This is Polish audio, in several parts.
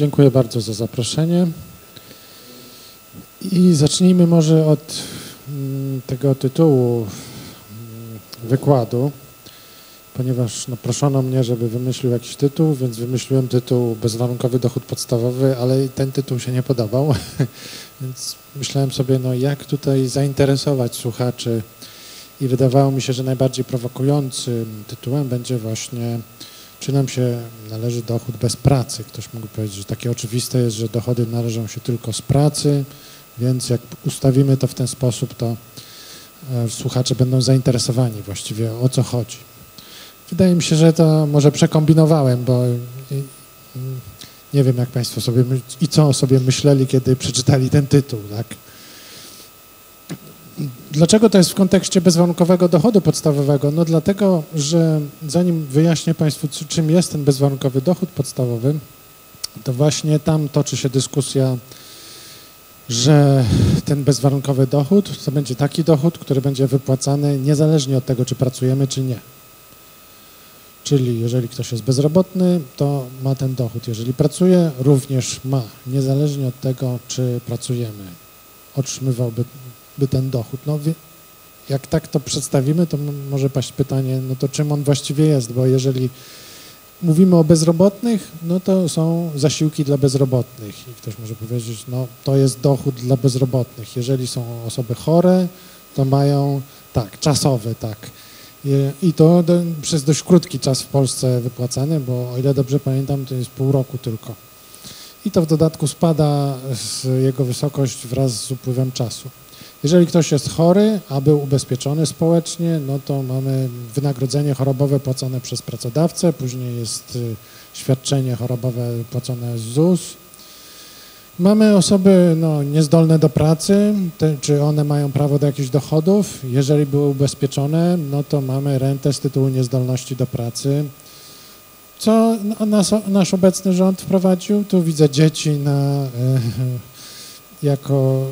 Dziękuję bardzo za zaproszenie. I zacznijmy może od mm, tego tytułu mm, wykładu, ponieważ no, proszono mnie, żeby wymyślił jakiś tytuł, więc wymyśliłem tytuł Bezwarunkowy dochód podstawowy, ale ten tytuł się nie podobał, więc myślałem sobie, no jak tutaj zainteresować słuchaczy i wydawało mi się, że najbardziej prowokującym tytułem będzie właśnie czy nam się należy dochód bez pracy. Ktoś mógł powiedzieć, że takie oczywiste jest, że dochody należą się tylko z pracy, więc jak ustawimy to w ten sposób, to e, słuchacze będą zainteresowani właściwie o co chodzi. Wydaje mi się, że to może przekombinowałem, bo nie wiem, jak Państwo sobie i co sobie myśleli, kiedy przeczytali ten tytuł, tak? Dlaczego to jest w kontekście bezwarunkowego dochodu podstawowego? No dlatego, że zanim wyjaśnię Państwu, czym jest ten bezwarunkowy dochód podstawowy, to właśnie tam toczy się dyskusja, że ten bezwarunkowy dochód to będzie taki dochód, który będzie wypłacany niezależnie od tego, czy pracujemy, czy nie. Czyli jeżeli ktoś jest bezrobotny, to ma ten dochód. Jeżeli pracuje, również ma, niezależnie od tego, czy pracujemy. Otrzymywałby by ten dochód. No, jak tak to przedstawimy, to może paść pytanie, no to czym on właściwie jest, bo jeżeli mówimy o bezrobotnych, no to są zasiłki dla bezrobotnych i ktoś może powiedzieć, no to jest dochód dla bezrobotnych. Jeżeli są osoby chore, to mają, tak, czasowy, tak. I to przez dość krótki czas w Polsce wypłacany, bo o ile dobrze pamiętam, to jest pół roku tylko. I to w dodatku spada jego wysokość wraz z upływem czasu. Jeżeli ktoś jest chory, a był ubezpieczony społecznie, no to mamy wynagrodzenie chorobowe płacone przez pracodawcę, później jest y, świadczenie chorobowe płacone z ZUS. Mamy osoby no, niezdolne do pracy, te, czy one mają prawo do jakichś dochodów. Jeżeli były ubezpieczone, no to mamy rentę z tytułu niezdolności do pracy. Co nas, nasz obecny rząd wprowadził? Tu widzę dzieci na, jako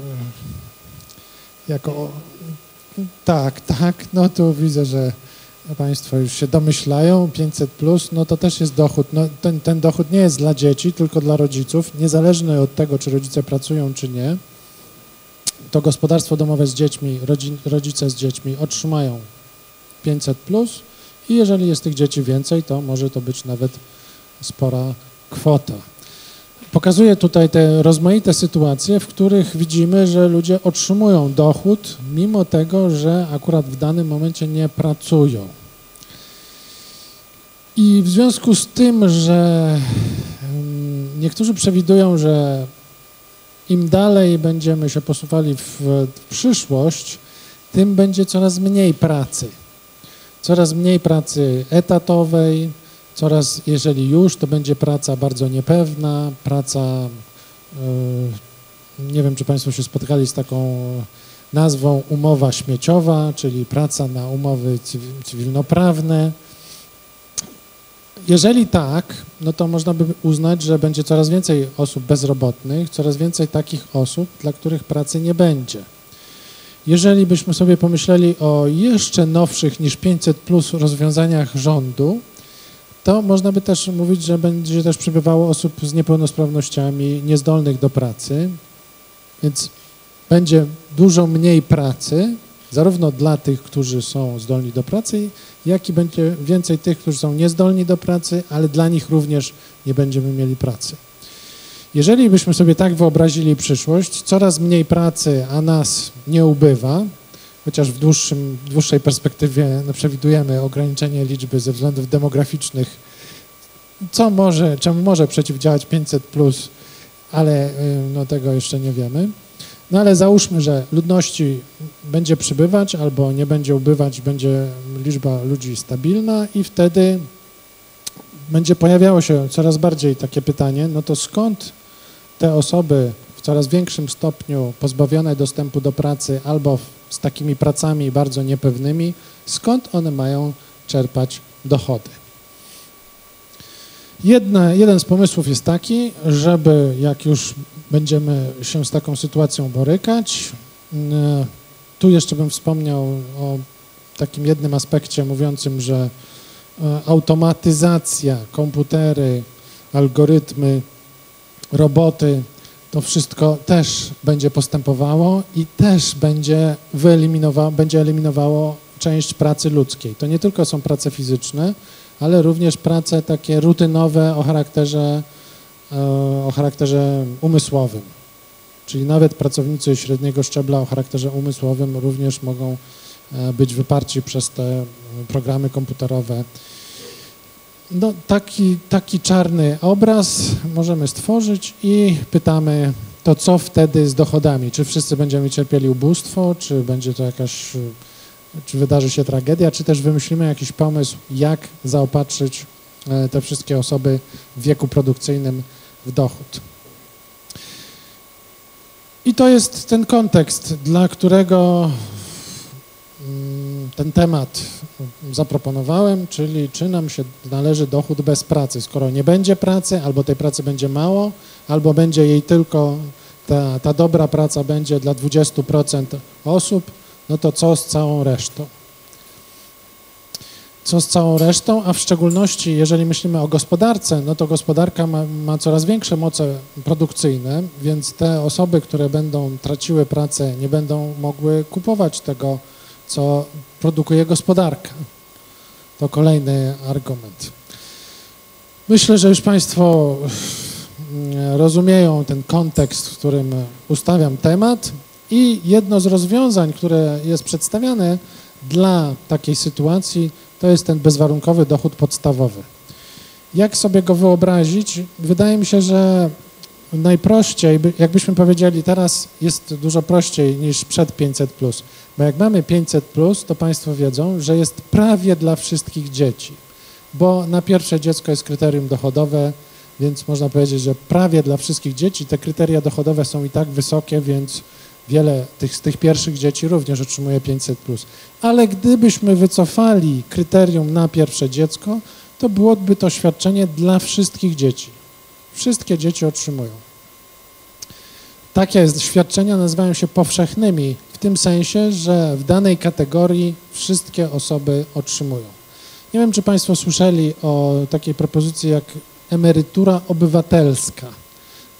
jako tak, tak, no tu widzę, że Państwo już się domyślają, 500 plus, no to też jest dochód. No, ten, ten dochód nie jest dla dzieci, tylko dla rodziców, niezależny od tego, czy rodzice pracują, czy nie. To gospodarstwo domowe z dziećmi, rodzice z dziećmi otrzymają 500 plus i jeżeli jest tych dzieci więcej, to może to być nawet spora kwota. Pokazuję tutaj te rozmaite sytuacje, w których widzimy, że ludzie otrzymują dochód, mimo tego, że akurat w danym momencie nie pracują. I w związku z tym, że niektórzy przewidują, że im dalej będziemy się posuwali w przyszłość, tym będzie coraz mniej pracy. Coraz mniej pracy etatowej, coraz, jeżeli już, to będzie praca bardzo niepewna, praca, e, nie wiem, czy Państwo się spotkali z taką nazwą umowa śmieciowa, czyli praca na umowy cywilnoprawne. Jeżeli tak, no to można by uznać, że będzie coraz więcej osób bezrobotnych, coraz więcej takich osób, dla których pracy nie będzie. Jeżeli byśmy sobie pomyśleli o jeszcze nowszych niż 500 plus rozwiązaniach rządu, to można by też mówić, że będzie też przybywało osób z niepełnosprawnościami niezdolnych do pracy, więc będzie dużo mniej pracy, zarówno dla tych, którzy są zdolni do pracy, jak i będzie więcej tych, którzy są niezdolni do pracy, ale dla nich również nie będziemy mieli pracy. Jeżeli byśmy sobie tak wyobrazili przyszłość, coraz mniej pracy, a nas nie ubywa, chociaż w dłuższym, dłuższej perspektywie no, przewidujemy ograniczenie liczby ze względów demograficznych, co może, czemu może przeciwdziałać 500+, plus, ale y, no, tego jeszcze nie wiemy. No ale załóżmy, że ludności będzie przybywać albo nie będzie ubywać, będzie liczba ludzi stabilna i wtedy będzie pojawiało się coraz bardziej takie pytanie, no to skąd te osoby w coraz większym stopniu pozbawione dostępu do pracy albo z takimi pracami bardzo niepewnymi, skąd one mają czerpać dochody. Jedna, jeden z pomysłów jest taki, żeby jak już będziemy się z taką sytuacją borykać, mm, tu jeszcze bym wspomniał o takim jednym aspekcie mówiącym, że e, automatyzacja, komputery, algorytmy roboty, to wszystko też będzie postępowało i też będzie wyeliminowało, będzie eliminowało część pracy ludzkiej. To nie tylko są prace fizyczne, ale również prace takie rutynowe o charakterze, e, o charakterze umysłowym. Czyli nawet pracownicy średniego szczebla o charakterze umysłowym również mogą e, być wyparci przez te programy komputerowe. No, taki, taki czarny obraz możemy stworzyć i pytamy, to co wtedy z dochodami? Czy wszyscy będziemy cierpieli ubóstwo, czy będzie to jakaś, czy wydarzy się tragedia, czy też wymyślimy jakiś pomysł, jak zaopatrzyć e, te wszystkie osoby w wieku produkcyjnym w dochód. I to jest ten kontekst, dla którego mm, ten temat zaproponowałem, czyli czy nam się należy dochód bez pracy. Skoro nie będzie pracy, albo tej pracy będzie mało, albo będzie jej tylko, ta, ta dobra praca będzie dla 20% osób, no to co z całą resztą? Co z całą resztą, a w szczególności jeżeli myślimy o gospodarce, no to gospodarka ma, ma coraz większe moce produkcyjne, więc te osoby, które będą traciły pracę, nie będą mogły kupować tego, co produkuje gospodarka. To kolejny argument. Myślę, że już Państwo mm, rozumieją ten kontekst, w którym ustawiam temat i jedno z rozwiązań, które jest przedstawiane dla takiej sytuacji, to jest ten bezwarunkowy dochód podstawowy. Jak sobie go wyobrazić? Wydaje mi się, że najprościej, jakbyśmy powiedzieli, teraz jest dużo prościej niż przed 500, bo jak mamy 500, to Państwo wiedzą, że jest prawie dla wszystkich dzieci, bo na pierwsze dziecko jest kryterium dochodowe, więc można powiedzieć, że prawie dla wszystkich dzieci te kryteria dochodowe są i tak wysokie, więc wiele tych, z tych pierwszych dzieci również otrzymuje 500. Ale gdybyśmy wycofali kryterium na pierwsze dziecko, to byłoby to świadczenie dla wszystkich dzieci. Wszystkie dzieci otrzymują. Takie świadczenia nazywają się powszechnymi, w tym sensie, że w danej kategorii wszystkie osoby otrzymują. Nie wiem, czy Państwo słyszeli o takiej propozycji jak emerytura obywatelska.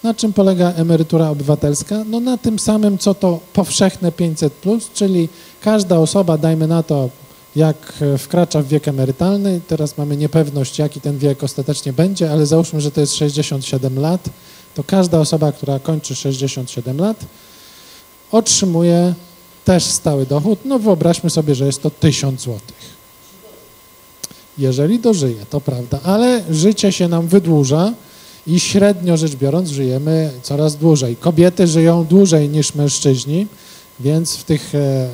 Na czym polega emerytura obywatelska? No na tym samym, co to powszechne 500, czyli każda osoba, dajmy na to, jak wkracza w wiek emerytalny, teraz mamy niepewność, jaki ten wiek ostatecznie będzie, ale załóżmy, że to jest 67 lat, to każda osoba, która kończy 67 lat, otrzymuje też stały dochód. No wyobraźmy sobie, że jest to 1000 złotych. Jeżeli dożyje, to prawda, ale życie się nam wydłuża i średnio rzecz biorąc żyjemy coraz dłużej. Kobiety żyją dłużej niż mężczyźni, więc w tych e, e,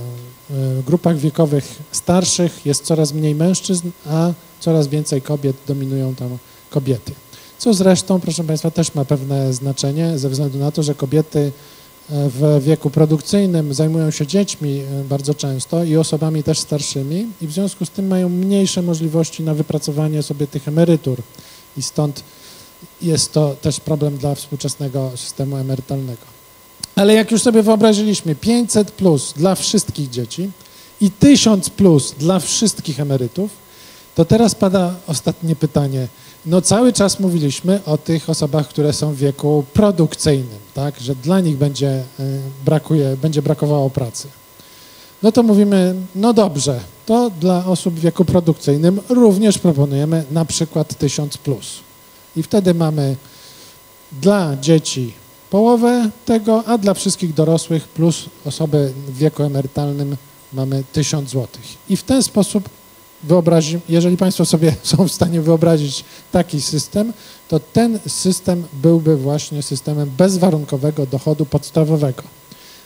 grupach wiekowych starszych jest coraz mniej mężczyzn, a coraz więcej kobiet dominują tam kobiety. Co zresztą, proszę Państwa, też ma pewne znaczenie ze względu na to, że kobiety w wieku produkcyjnym zajmują się dziećmi e, bardzo często i osobami też starszymi i w związku z tym mają mniejsze możliwości na wypracowanie sobie tych emerytur i stąd jest to też problem dla współczesnego systemu emerytalnego. Ale jak już sobie wyobraziliśmy 500 plus dla wszystkich dzieci i 1000 plus dla wszystkich emerytów, to teraz pada ostatnie pytanie – no cały czas mówiliśmy o tych osobach, które są w wieku produkcyjnym, tak, że dla nich będzie, e, brakuje, będzie brakowało pracy. No to mówimy, no dobrze, to dla osób w wieku produkcyjnym również proponujemy na przykład 1000 plus. I wtedy mamy dla dzieci połowę tego, a dla wszystkich dorosłych plus osoby w wieku emerytalnym mamy 1000 zł. I w ten sposób wyobrazi, jeżeli Państwo sobie są w stanie wyobrazić taki system, to ten system byłby właśnie systemem bezwarunkowego dochodu podstawowego.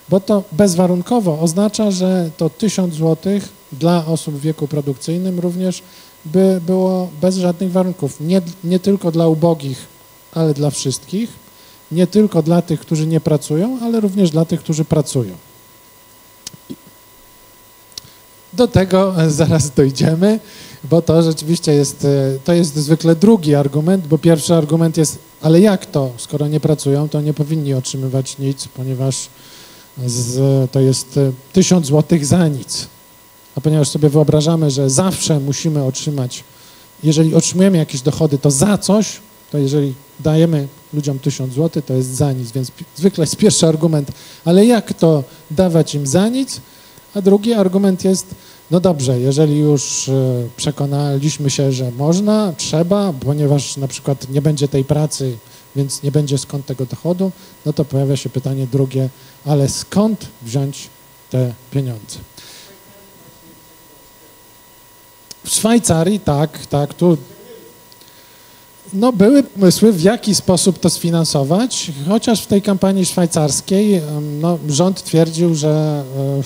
Bo to bezwarunkowo oznacza, że to 1000 zł dla osób w wieku produkcyjnym również by było bez żadnych warunków. Nie, nie tylko dla ubogich, ale dla wszystkich. Nie tylko dla tych, którzy nie pracują, ale również dla tych, którzy pracują. Do tego e, zaraz dojdziemy, bo to rzeczywiście jest, e, to jest zwykle drugi argument, bo pierwszy argument jest, ale jak to, skoro nie pracują, to nie powinni otrzymywać nic, ponieważ z, to jest e, tysiąc złotych za nic. A ponieważ sobie wyobrażamy, że zawsze musimy otrzymać, jeżeli otrzymujemy jakieś dochody, to za coś, to jeżeli dajemy ludziom 1000 zł to jest za nic, więc zwykle jest pierwszy argument, ale jak to dawać im za nic? A drugi argument jest, no dobrze, jeżeli już e, przekonaliśmy się, że można, trzeba, ponieważ na przykład nie będzie tej pracy, więc nie będzie skąd tego dochodu, no to pojawia się pytanie drugie, ale skąd wziąć te pieniądze? W Szwajcarii, tak, tak, tu no, były pomysły, w jaki sposób to sfinansować, chociaż w tej kampanii szwajcarskiej no, rząd twierdził, że e,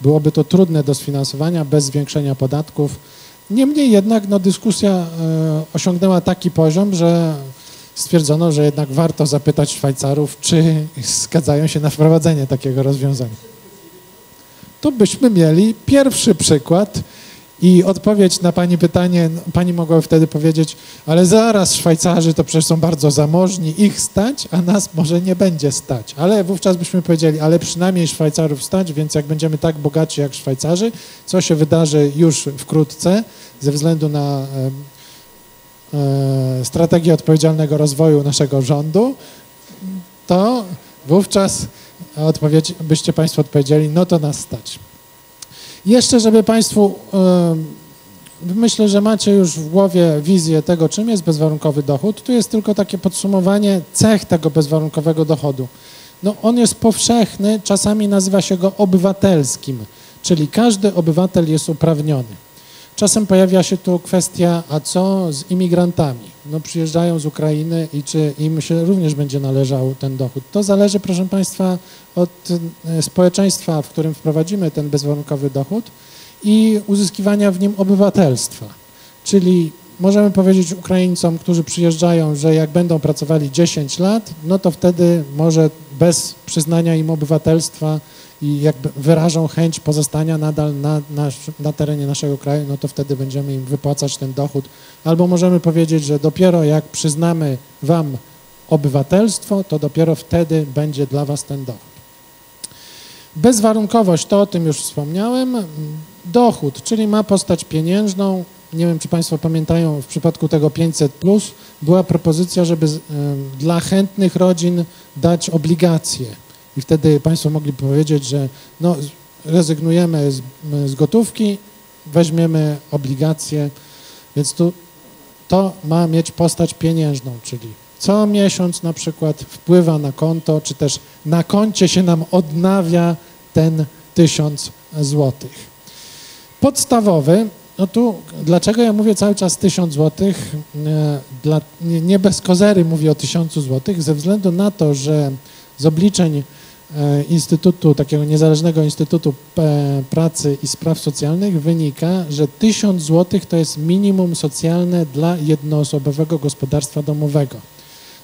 byłoby to trudne do sfinansowania bez zwiększenia podatków. Niemniej jednak no, dyskusja e, osiągnęła taki poziom, że stwierdzono, że jednak warto zapytać Szwajcarów, czy zgadzają się na wprowadzenie takiego rozwiązania. To byśmy mieli pierwszy przykład i odpowiedź na Pani pytanie, no, Pani mogła wtedy powiedzieć, ale zaraz Szwajcarzy to przecież są bardzo zamożni, ich stać, a nas może nie będzie stać. Ale wówczas byśmy powiedzieli, ale przynajmniej Szwajcarów stać, więc jak będziemy tak bogaci jak Szwajcarzy, co się wydarzy już wkrótce ze względu na e, e, strategię odpowiedzialnego rozwoju naszego rządu, to wówczas odpowiedź, byście Państwo odpowiedzieli, no to nas stać. Jeszcze, żeby Państwu, myślę, że macie już w głowie wizję tego, czym jest bezwarunkowy dochód. Tu jest tylko takie podsumowanie cech tego bezwarunkowego dochodu. No, on jest powszechny, czasami nazywa się go obywatelskim, czyli każdy obywatel jest uprawniony. Czasem pojawia się tu kwestia, a co z imigrantami? No przyjeżdżają z Ukrainy i czy im się również będzie należał ten dochód? To zależy, proszę Państwa, od e, społeczeństwa, w którym wprowadzimy ten bezwarunkowy dochód i uzyskiwania w nim obywatelstwa. Czyli możemy powiedzieć Ukraińcom, którzy przyjeżdżają, że jak będą pracowali 10 lat, no to wtedy może bez przyznania im obywatelstwa i jakby wyrażą chęć pozostania nadal na, na, na, terenie naszego kraju, no to wtedy będziemy im wypłacać ten dochód. Albo możemy powiedzieć, że dopiero jak przyznamy wam obywatelstwo, to dopiero wtedy będzie dla was ten dochód. Bezwarunkowość, to o tym już wspomniałem. Dochód, czyli ma postać pieniężną. Nie wiem, czy Państwo pamiętają, w przypadku tego 500, była propozycja, żeby dla chętnych rodzin dać obligacje i wtedy Państwo mogli powiedzieć, że no, rezygnujemy z, z gotówki, weźmiemy obligacje, więc tu to ma mieć postać pieniężną, czyli co miesiąc na przykład wpływa na konto, czy też na koncie się nam odnawia ten tysiąc złotych. Podstawowy, no tu dlaczego ja mówię cały czas tysiąc złotych, e, nie, nie bez kozery mówię o tysiącu złotych, ze względu na to, że z obliczeń Instytutu, takiego niezależnego Instytutu e, Pracy i Spraw Socjalnych wynika, że 1000 zł to jest minimum socjalne dla jednoosobowego gospodarstwa domowego.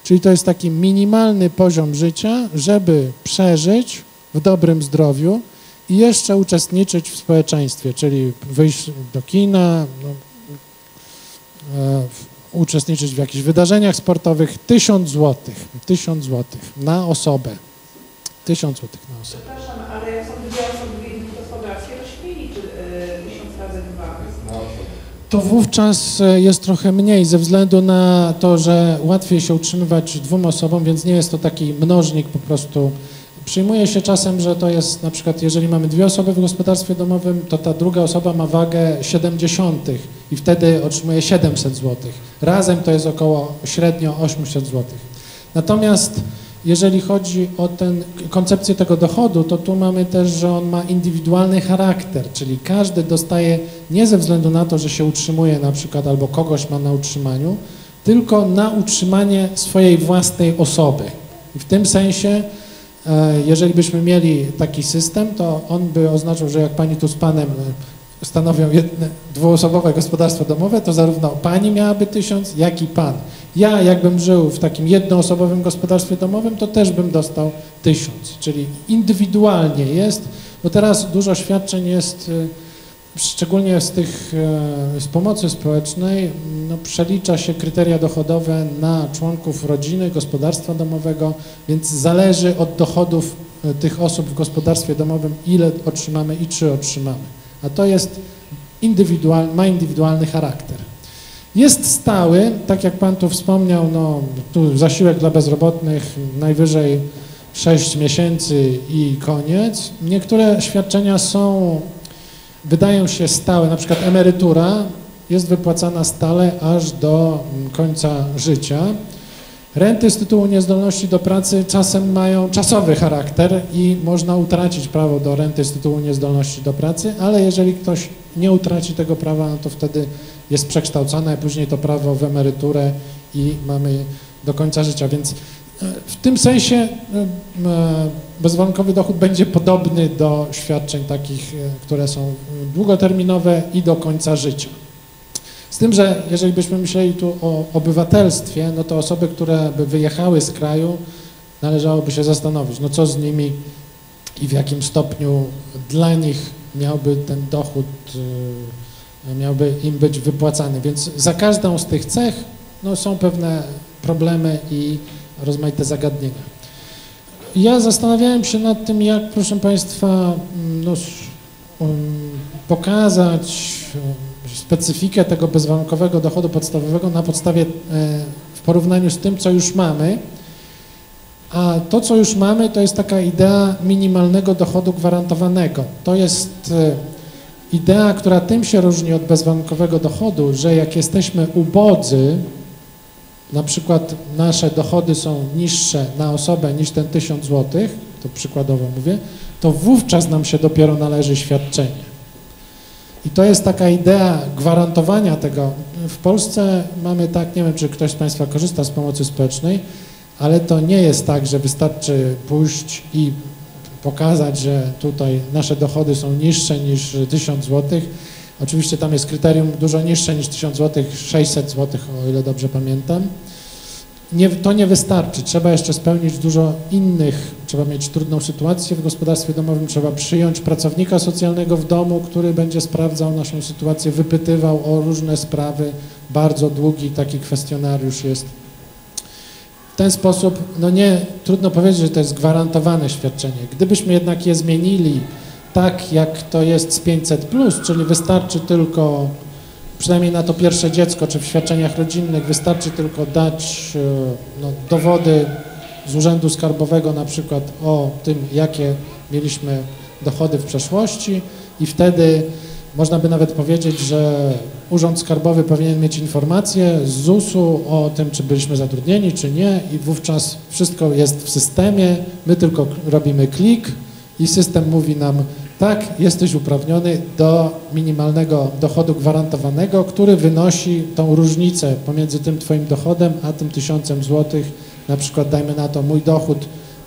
Czyli to jest taki minimalny poziom życia, żeby przeżyć w dobrym zdrowiu i jeszcze uczestniczyć w społeczeństwie, czyli wyjść do kina, no, e, uczestniczyć w jakichś wydarzeniach sportowych. 1000 zł, 1000 zł na osobę. Tysiąc złotych na osobę. Przepraszam, ale jak są dwie osoby w jednym gospodarstwie, to się nie liczy y, tysiąc razy dwa. To wówczas e, jest trochę mniej ze względu na to, że łatwiej się utrzymywać dwóm osobom, więc nie jest to taki mnożnik po prostu. Przyjmuje się czasem, że to jest na przykład, jeżeli mamy dwie osoby w gospodarstwie domowym, to ta druga osoba ma wagę 70 i wtedy otrzymuje 700 zł. Razem to jest około średnio 800 zł. Natomiast jeżeli chodzi o ten, koncepcję tego dochodu, to tu mamy też, że on ma indywidualny charakter, czyli każdy dostaje nie ze względu na to, że się utrzymuje na przykład albo kogoś ma na utrzymaniu, tylko na utrzymanie swojej własnej osoby. I w tym sensie, e, jeżeli byśmy mieli taki system, to on by oznaczał, że jak pani tu z panem e, stanowią jedne, dwuosobowe gospodarstwo domowe, to zarówno pani miałaby tysiąc, jak i pan. Ja jakbym żył w takim jednoosobowym gospodarstwie domowym, to też bym dostał tysiąc, czyli indywidualnie jest, bo teraz dużo świadczeń jest, y, szczególnie z tych, y, z pomocy społecznej, no, przelicza się kryteria dochodowe na członków rodziny, gospodarstwa domowego, więc zależy od dochodów y, tych osób w gospodarstwie domowym, ile otrzymamy i czy otrzymamy. A to jest indywidual, ma indywidualny charakter. Jest stały, tak jak Pan tu wspomniał, no, tu zasiłek dla bezrobotnych najwyżej 6 miesięcy i koniec. Niektóre świadczenia są, wydają się stałe, na przykład emerytura jest wypłacana stale aż do końca życia. Renty z tytułu niezdolności do pracy czasem mają czasowy charakter i można utracić prawo do renty z tytułu niezdolności do pracy, ale jeżeli ktoś nie utraci tego prawa, no to wtedy jest przekształcone, później to prawo w emeryturę i mamy do końca życia. Więc e, w tym sensie e, e, bezwarunkowy dochód będzie podobny do świadczeń takich, które są długoterminowe i do końca życia. Z tym, że jeżeli byśmy myśleli tu o obywatelstwie, no to osoby, które by wyjechały z kraju, należałoby się zastanowić, no co z nimi i w jakim stopniu dla nich miałby ten dochód, miałby im być wypłacany. Więc za każdą z tych cech no, są pewne problemy i rozmaite zagadnienia. Ja zastanawiałem się nad tym, jak, proszę Państwa, no, um, pokazać specyfikę tego bezwarunkowego dochodu podstawowego na podstawie, e, w porównaniu z tym, co już mamy, a to, co już mamy, to jest taka idea minimalnego dochodu gwarantowanego. To jest e, idea, która tym się różni od bezwarunkowego dochodu, że jak jesteśmy ubodzy, na przykład nasze dochody są niższe na osobę niż ten 1000 zł, to przykładowo mówię, to wówczas nam się dopiero należy świadczenie. I to jest taka idea gwarantowania tego. W Polsce mamy tak, nie wiem, czy ktoś z Państwa korzysta z pomocy społecznej, ale to nie jest tak, że wystarczy pójść i pokazać, że tutaj nasze dochody są niższe niż 1000 zł. Oczywiście tam jest kryterium dużo niższe niż 1000 zł, 600 zł, o ile dobrze pamiętam nie, to nie wystarczy. Trzeba jeszcze spełnić dużo innych. Trzeba mieć trudną sytuację w gospodarstwie domowym, trzeba przyjąć pracownika socjalnego w domu, który będzie sprawdzał naszą sytuację, wypytywał o różne sprawy. Bardzo długi taki kwestionariusz jest. Ten sposób, no nie, trudno powiedzieć, że to jest gwarantowane świadczenie. Gdybyśmy jednak je zmienili tak, jak to jest z 500+, czyli wystarczy tylko przynajmniej na to pierwsze dziecko, czy w świadczeniach rodzinnych wystarczy tylko dać e, no, dowody z Urzędu Skarbowego na przykład o tym, jakie mieliśmy dochody w przeszłości i wtedy można by nawet powiedzieć, że Urząd Skarbowy powinien mieć informację z ZUS-u o tym, czy byliśmy zatrudnieni, czy nie i wówczas wszystko jest w systemie, my tylko robimy klik i system mówi nam, tak, jesteś uprawniony do minimalnego dochodu gwarantowanego, który wynosi tą różnicę pomiędzy tym Twoim dochodem a tym tysiącem złotych. Na przykład dajmy na to, mój dochód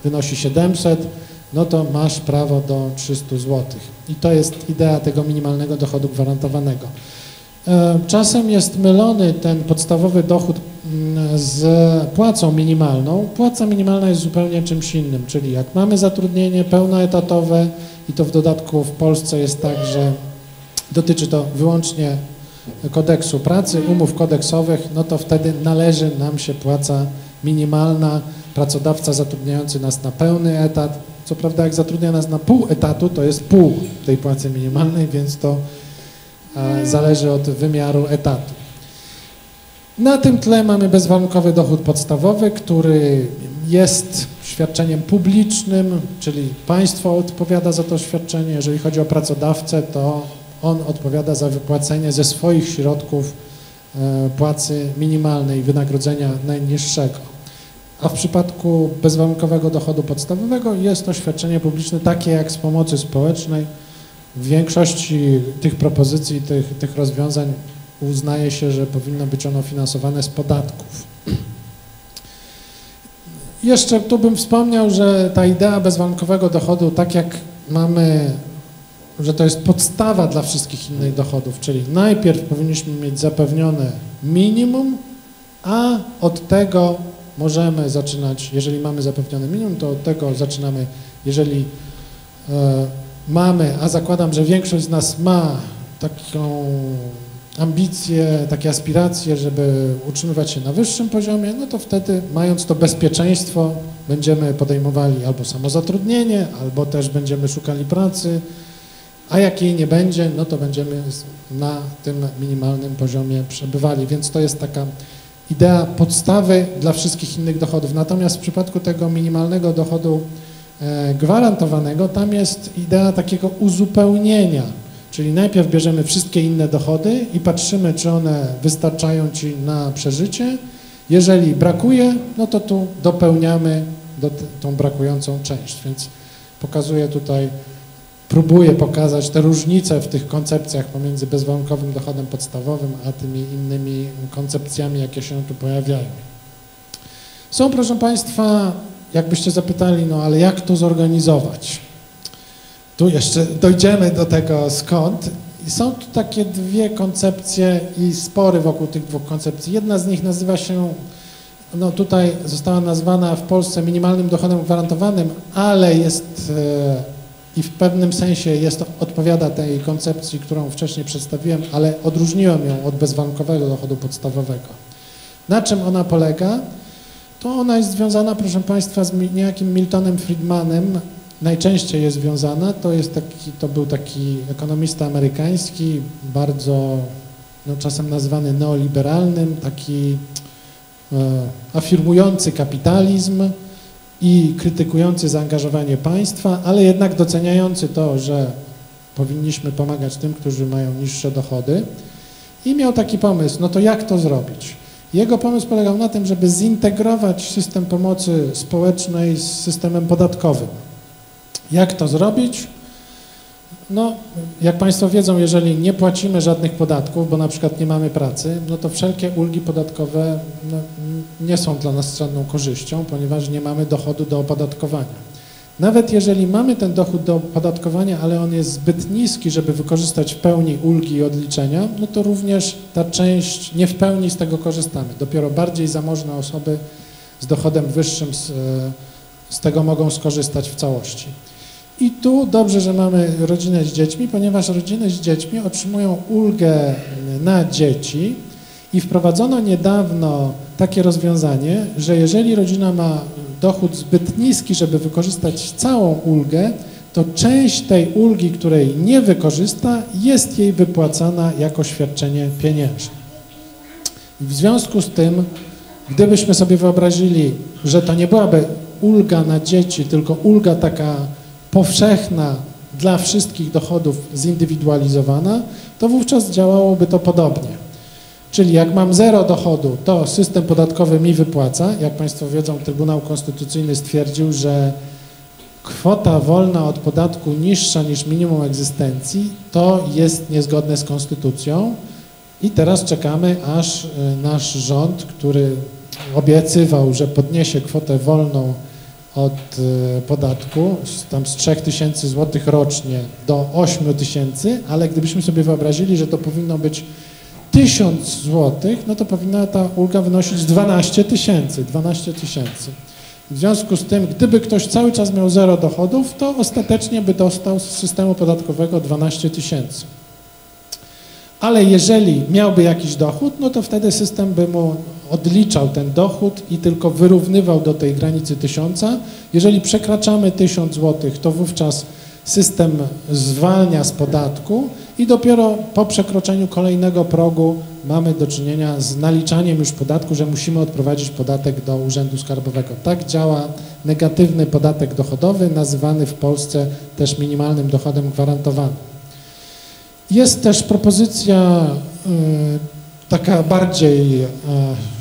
wynosi 700, no to masz prawo do 300 złotych. I to jest idea tego minimalnego dochodu gwarantowanego. E, czasem jest mylony ten podstawowy dochód mm, z płacą minimalną. Płaca minimalna jest zupełnie czymś innym, czyli jak mamy zatrudnienie pełnoetatowe, i to w dodatku w Polsce jest tak, że dotyczy to wyłącznie kodeksu pracy, umów kodeksowych, no to wtedy należy nam się płaca minimalna, pracodawca zatrudniający nas na pełny etat. Co prawda jak zatrudnia nas na pół etatu, to jest pół tej płacy minimalnej, więc to zależy od wymiaru etatu. Na tym tle mamy bezwarunkowy dochód podstawowy, który jest świadczeniem publicznym, czyli państwo odpowiada za to świadczenie. Jeżeli chodzi o pracodawcę, to on odpowiada za wypłacenie ze swoich środków e, płacy minimalnej, wynagrodzenia najniższego. A w przypadku bezwarunkowego dochodu podstawowego jest to świadczenie publiczne takie jak z pomocy społecznej. W większości tych propozycji, tych, tych rozwiązań uznaje się, że powinno być ono finansowane z podatków. Jeszcze tu bym wspomniał, że ta idea bezwarunkowego dochodu, tak jak mamy, że to jest podstawa dla wszystkich innych dochodów, czyli najpierw powinniśmy mieć zapewnione minimum, a od tego możemy zaczynać, jeżeli mamy zapewnione minimum, to od tego zaczynamy, jeżeli e, mamy, a zakładam, że większość z nas ma taką ambicje, takie aspiracje, żeby utrzymywać się na wyższym poziomie, no to wtedy mając to bezpieczeństwo będziemy podejmowali albo samozatrudnienie, albo też będziemy szukali pracy a jak jej nie będzie, no to będziemy na tym minimalnym poziomie przebywali. Więc to jest taka idea podstawy dla wszystkich innych dochodów. Natomiast w przypadku tego minimalnego dochodu gwarantowanego, tam jest idea takiego uzupełnienia. Czyli najpierw bierzemy wszystkie inne dochody i patrzymy, czy one wystarczają Ci na przeżycie. Jeżeli brakuje, no to tu dopełniamy do tą brakującą część. Więc pokazuję tutaj próbuję pokazać te różnice w tych koncepcjach pomiędzy bezwarunkowym dochodem podstawowym, a tymi innymi koncepcjami, jakie się tu pojawiają. Są, proszę Państwa, jakbyście zapytali, no ale jak to zorganizować? Tu jeszcze dojdziemy do tego skąd. I są tu takie dwie koncepcje i spory wokół tych dwóch koncepcji. Jedna z nich nazywa się, no tutaj została nazwana w Polsce minimalnym dochodem gwarantowanym, ale jest e, i w pewnym sensie jest, odpowiada tej koncepcji, którą wcześniej przedstawiłem, ale odróżniłem ją od bezwarunkowego dochodu podstawowego. Na czym ona polega? To ona jest związana, proszę Państwa, z niejakim Miltonem Friedmanem, najczęściej jest związana, to, jest taki, to był taki ekonomista amerykański, bardzo no, czasem nazwany neoliberalnym, taki e, afirmujący kapitalizm, i krytykujący zaangażowanie państwa, ale jednak doceniający to, że powinniśmy pomagać tym, którzy mają niższe dochody. I miał taki pomysł, no to jak to zrobić? Jego pomysł polegał na tym, żeby zintegrować system pomocy społecznej z systemem podatkowym. Jak to zrobić? No, jak Państwo wiedzą, jeżeli nie płacimy żadnych podatków, bo na przykład nie mamy pracy, no to wszelkie ulgi podatkowe no, nie są dla nas żadną korzyścią, ponieważ nie mamy dochodu do opodatkowania. Nawet jeżeli mamy ten dochód do opodatkowania, ale on jest zbyt niski, żeby wykorzystać w pełni ulgi i odliczenia, no to również ta część nie w pełni z tego korzystamy. Dopiero bardziej zamożne osoby z dochodem wyższym z, z tego mogą skorzystać w całości. I tu dobrze, że mamy rodzinę z dziećmi, ponieważ rodziny z dziećmi otrzymują ulgę na dzieci i wprowadzono niedawno takie rozwiązanie, że jeżeli rodzina ma dochód zbyt niski, żeby wykorzystać całą ulgę, to część tej ulgi, której nie wykorzysta, jest jej wypłacana jako świadczenie pieniężne. W związku z tym, gdybyśmy sobie wyobrazili, że to nie byłaby ulga na dzieci, tylko ulga taka powszechna dla wszystkich dochodów zindywidualizowana, to wówczas działałoby to podobnie. Czyli jak mam zero dochodu, to system podatkowy mi wypłaca. Jak Państwo wiedzą, Trybunał Konstytucyjny stwierdził, że kwota wolna od podatku niższa niż minimum egzystencji to jest niezgodne z konstytucją i teraz czekamy, aż y, nasz rząd, który obiecywał, że podniesie kwotę wolną od y, podatku, tam z 3000 zł rocznie do 8 tysięcy, ale gdybyśmy sobie wyobrazili, że to powinno być 1000 zł, no to powinna ta ulga wynosić 12 tysięcy, 12 tysięcy. W związku z tym, gdyby ktoś cały czas miał zero dochodów, to ostatecznie by dostał z systemu podatkowego 12 tysięcy. Ale jeżeli miałby jakiś dochód, no to wtedy system by mu odliczał ten dochód i tylko wyrównywał do tej granicy tysiąca. Jeżeli przekraczamy tysiąc złotych, to wówczas system zwalnia z podatku i dopiero po przekroczeniu kolejnego progu mamy do czynienia z naliczaniem już podatku, że musimy odprowadzić podatek do Urzędu Skarbowego. Tak działa negatywny podatek dochodowy, nazywany w Polsce też minimalnym dochodem gwarantowanym. Jest też propozycja y, taka bardziej, y,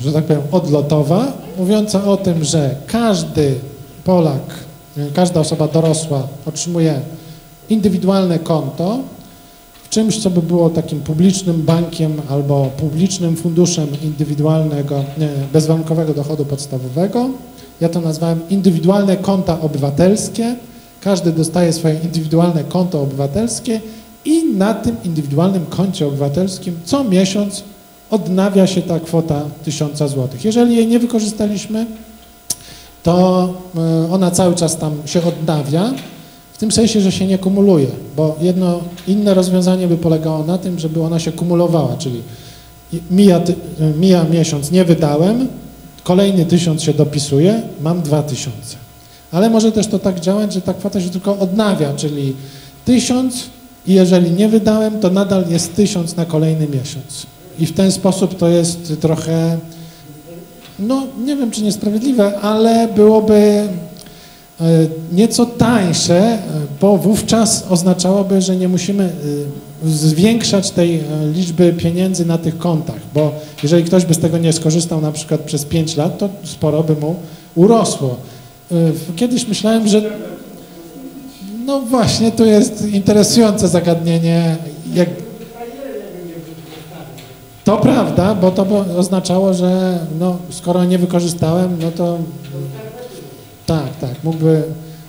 że tak powiem, odlotowa, mówiąca o tym, że każdy Polak, y, każda osoba dorosła otrzymuje indywidualne konto czymś, co by było takim publicznym bankiem albo publicznym funduszem indywidualnego, bezwarunkowego dochodu podstawowego. Ja to nazwałem indywidualne konta obywatelskie. Każdy dostaje swoje indywidualne konto obywatelskie i na tym indywidualnym koncie obywatelskim co miesiąc odnawia się ta kwota 1000 zł. Jeżeli jej nie wykorzystaliśmy, to e, ona cały czas tam się odnawia, tym sensie, że się nie kumuluje, bo jedno inne rozwiązanie by polegało na tym, żeby ona się kumulowała, czyli mija, mija miesiąc, nie wydałem, kolejny tysiąc się dopisuje, mam dwa tysiące. Ale może też to tak działać, że ta kwota się tylko odnawia, czyli tysiąc i jeżeli nie wydałem, to nadal jest 1000 na kolejny miesiąc. I w ten sposób to jest trochę, no nie wiem czy niesprawiedliwe, ale byłoby nieco tańsze, e, bo wówczas oznaczałoby, że nie musimy e, zwiększać tej liczby pieniędzy na tych kontach, bo jeżeli ktoś by z tego nie skorzystał na przykład przez 5 lat, to sporo by mu urosło. Kiedyś myślałem, że no właśnie, to jest interesujące zagadnienie. Jak... To prawda, bo to by oznaczało, że no, skoro nie wykorzystałem, no to tak, tak, mógłby,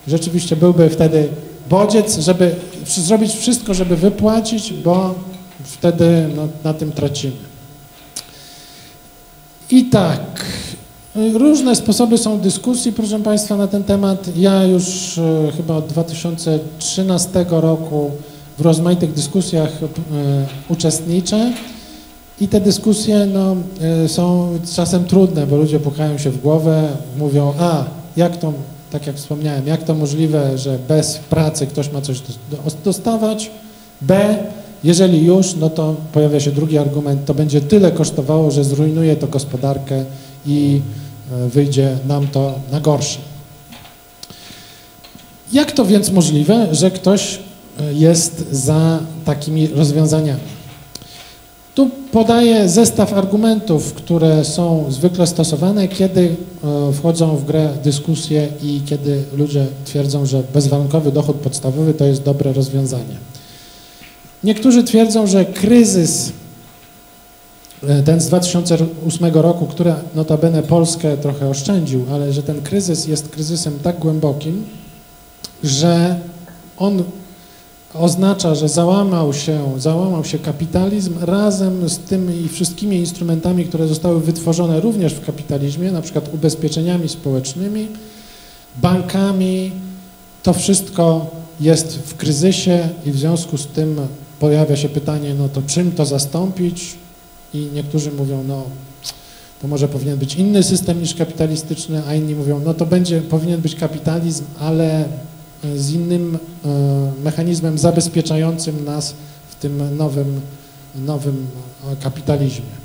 rzeczywiście byłby wtedy bodziec, żeby zrobić wszystko, żeby wypłacić, bo wtedy no, na tym tracimy. I tak, Różne sposoby są dyskusji, proszę Państwa, na ten temat. Ja już e, chyba od 2013 roku w rozmaitych dyskusjach e, uczestniczę i te dyskusje no, e, są czasem trudne, bo ludzie pukają się w głowę, mówią, a jak to, tak jak wspomniałem, jak to możliwe, że bez pracy ktoś ma coś dostawać, b, jeżeli już, no to pojawia się drugi argument, to będzie tyle kosztowało, że zrujnuje to gospodarkę i E, wyjdzie nam to na gorsze. Jak to więc możliwe, że ktoś e, jest za takimi rozwiązaniami? Tu podaję zestaw argumentów, które są zwykle stosowane, kiedy e, wchodzą w grę dyskusje i kiedy ludzie twierdzą, że bezwarunkowy dochód podstawowy to jest dobre rozwiązanie. Niektórzy twierdzą, że kryzys E, ten z 2008 roku, który notabene Polskę trochę oszczędził, ale że ten kryzys jest kryzysem tak głębokim, że on oznacza, że załamał się, załamał się kapitalizm razem z tymi wszystkimi instrumentami, które zostały wytworzone również w kapitalizmie, na przykład ubezpieczeniami społecznymi, bankami. To wszystko jest w kryzysie i w związku z tym pojawia się pytanie, no to czym to zastąpić? i niektórzy mówią, no to może powinien być inny system niż kapitalistyczny, a inni mówią, no to będzie, powinien być kapitalizm, ale z innym e, mechanizmem zabezpieczającym nas w tym nowym, nowym e, kapitalizmie.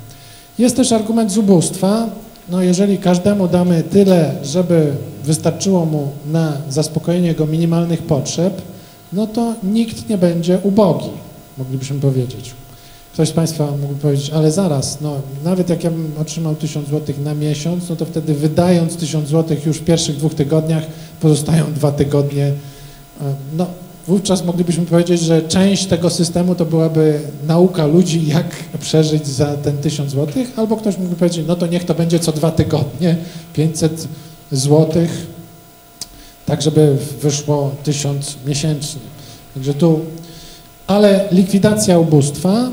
Jest też argument z ubóstwa. No jeżeli każdemu damy tyle, żeby wystarczyło mu na zaspokojenie jego minimalnych potrzeb, no to nikt nie będzie ubogi, moglibyśmy powiedzieć. Ktoś z Państwa mógłby powiedzieć, ale zaraz, no, nawet jak ja bym otrzymał 1000 zł na miesiąc, no to wtedy wydając 1000 zł już w pierwszych dwóch tygodniach pozostają dwa tygodnie. No, wówczas moglibyśmy powiedzieć, że część tego systemu to byłaby nauka ludzi, jak przeżyć za ten 1000 zł, albo ktoś mógłby powiedzieć, no to niech to będzie co dwa tygodnie, 500 zł, tak żeby wyszło 1000 miesięcznie. Także tu, ale likwidacja ubóstwa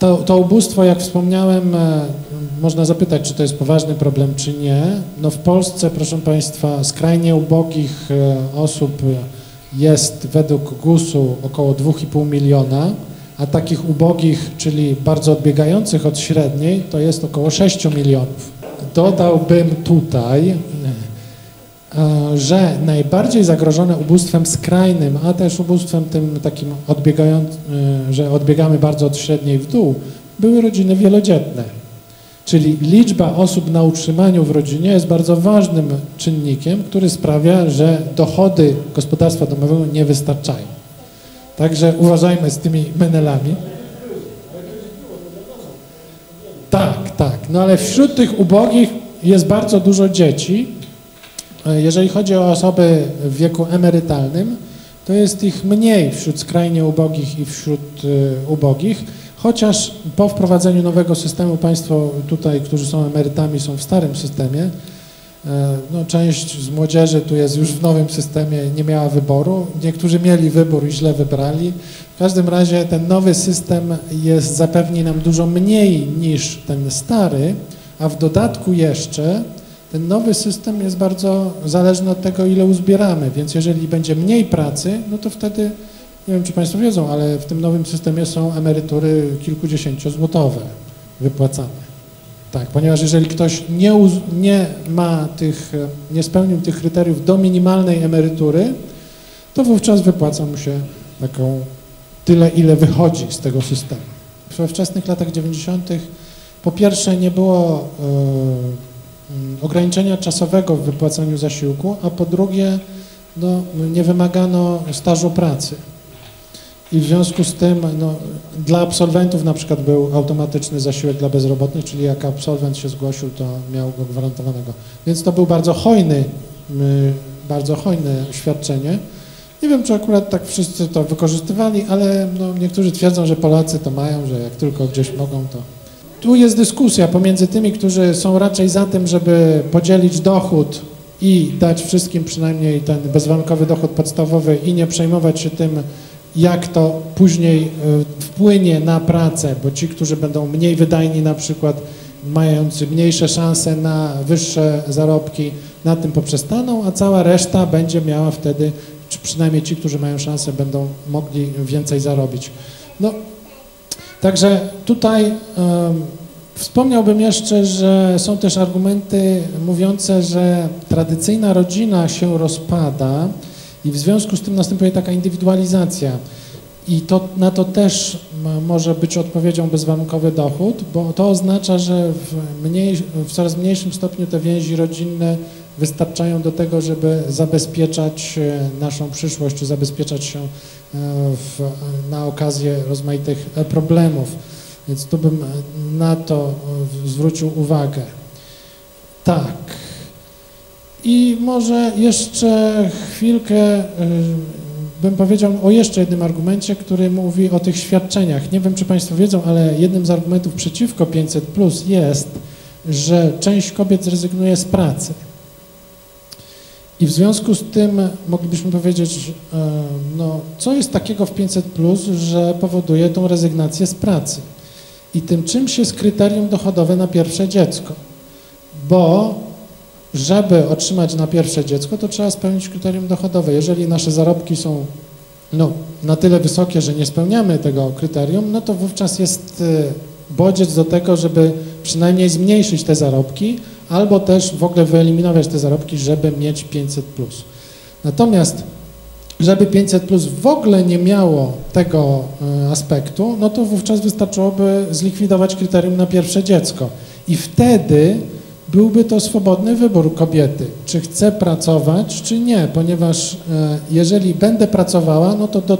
to, to ubóstwo, jak wspomniałem, e, można zapytać, czy to jest poważny problem, czy nie. No w Polsce, proszę Państwa, skrajnie ubogich e, osób jest według GUS-u około 2,5 miliona, a takich ubogich, czyli bardzo odbiegających od średniej, to jest około 6 milionów. Dodałbym tutaj, że najbardziej zagrożone ubóstwem skrajnym, a też ubóstwem tym takim odbiegającym, e, że odbiegamy bardzo od średniej w dół, były rodziny wielodzietne. Czyli liczba osób na utrzymaniu w rodzinie jest bardzo ważnym czynnikiem, który sprawia, że dochody gospodarstwa domowego nie wystarczają. Także uważajmy z tymi menelami. Tak, tak. No ale wśród tych ubogich jest bardzo dużo dzieci, E, jeżeli chodzi o osoby w wieku emerytalnym, to jest ich mniej wśród skrajnie ubogich i wśród e, ubogich, chociaż po wprowadzeniu nowego systemu państwo tutaj, którzy są emerytami, są w starym systemie. E, no, część z młodzieży tu jest już w nowym systemie, nie miała wyboru. Niektórzy mieli wybór i źle wybrali. W każdym razie ten nowy system jest, zapewni nam dużo mniej niż ten stary, a w dodatku jeszcze ten nowy system jest bardzo zależny od tego, ile uzbieramy, więc jeżeli będzie mniej pracy, no to wtedy, nie wiem czy Państwo wiedzą, ale w tym nowym systemie są emerytury kilkudziesięciozłotowe wypłacane. Tak, ponieważ jeżeli ktoś nie, nie ma tych, nie spełnił tych kryteriów do minimalnej emerytury, to wówczas wypłaca mu się taką tyle, ile wychodzi z tego systemu. We wczesnych latach 90. po pierwsze nie było y, ograniczenia czasowego w wypłacaniu zasiłku, a po drugie no, nie wymagano stażu pracy. I w związku z tym no, dla absolwentów na przykład był automatyczny zasiłek dla bezrobotnych, czyli jak absolwent się zgłosił, to miał go gwarantowanego. Więc to był bardzo hojny, bardzo hojne świadczenie. Nie wiem, czy akurat tak wszyscy to wykorzystywali, ale no, niektórzy twierdzą, że Polacy to mają, że jak tylko gdzieś mogą, to... Tu jest dyskusja pomiędzy tymi, którzy są raczej za tym, żeby podzielić dochód i dać wszystkim przynajmniej ten bezwarunkowy dochód podstawowy i nie przejmować się tym, jak to później y, wpłynie na pracę, bo ci, którzy będą mniej wydajni na przykład, mający mniejsze szanse na wyższe zarobki, na tym poprzestaną, a cała reszta będzie miała wtedy, czy przynajmniej ci, którzy mają szansę, będą mogli więcej zarobić. No, także tutaj wspomniałbym jeszcze, że są też argumenty mówiące, że tradycyjna rodzina się rozpada, i w związku z tym następuje taka indywidualizacja. I to, na to też może być odpowiedzią bezwarunkowy dochód, bo to oznacza, że w, mniej, w coraz mniejszym stopniu te więzi rodzinne wystarczają do tego, żeby zabezpieczać e, naszą przyszłość, czy zabezpieczać się w, na okazję rozmaitych e, problemów. Więc tu bym na to zwrócił uwagę. Tak. I może jeszcze chwilkę bym powiedział o jeszcze jednym argumencie, który mówi o tych świadczeniach. Nie wiem, czy Państwo wiedzą, ale jednym z argumentów przeciwko 500 plus jest, że część kobiet zrezygnuje z pracy. I w związku z tym moglibyśmy powiedzieć, no, co jest takiego w 500 plus, że powoduje tą rezygnację z pracy. I tym czymś jest kryterium dochodowe na pierwsze dziecko. Bo żeby otrzymać na pierwsze dziecko, to trzeba spełnić kryterium dochodowe. Jeżeli nasze zarobki są no, na tyle wysokie, że nie spełniamy tego kryterium, no to wówczas jest y, bodziec do tego, żeby przynajmniej zmniejszyć te zarobki, albo też w ogóle wyeliminować te zarobki, żeby mieć 500+. Plus. Natomiast żeby 500 plus w ogóle nie miało tego y, aspektu, no to wówczas wystarczyłoby zlikwidować kryterium na pierwsze dziecko. I wtedy byłby to swobodny wybór kobiety, czy chcę pracować, czy nie, ponieważ e, jeżeli będę pracowała, no to do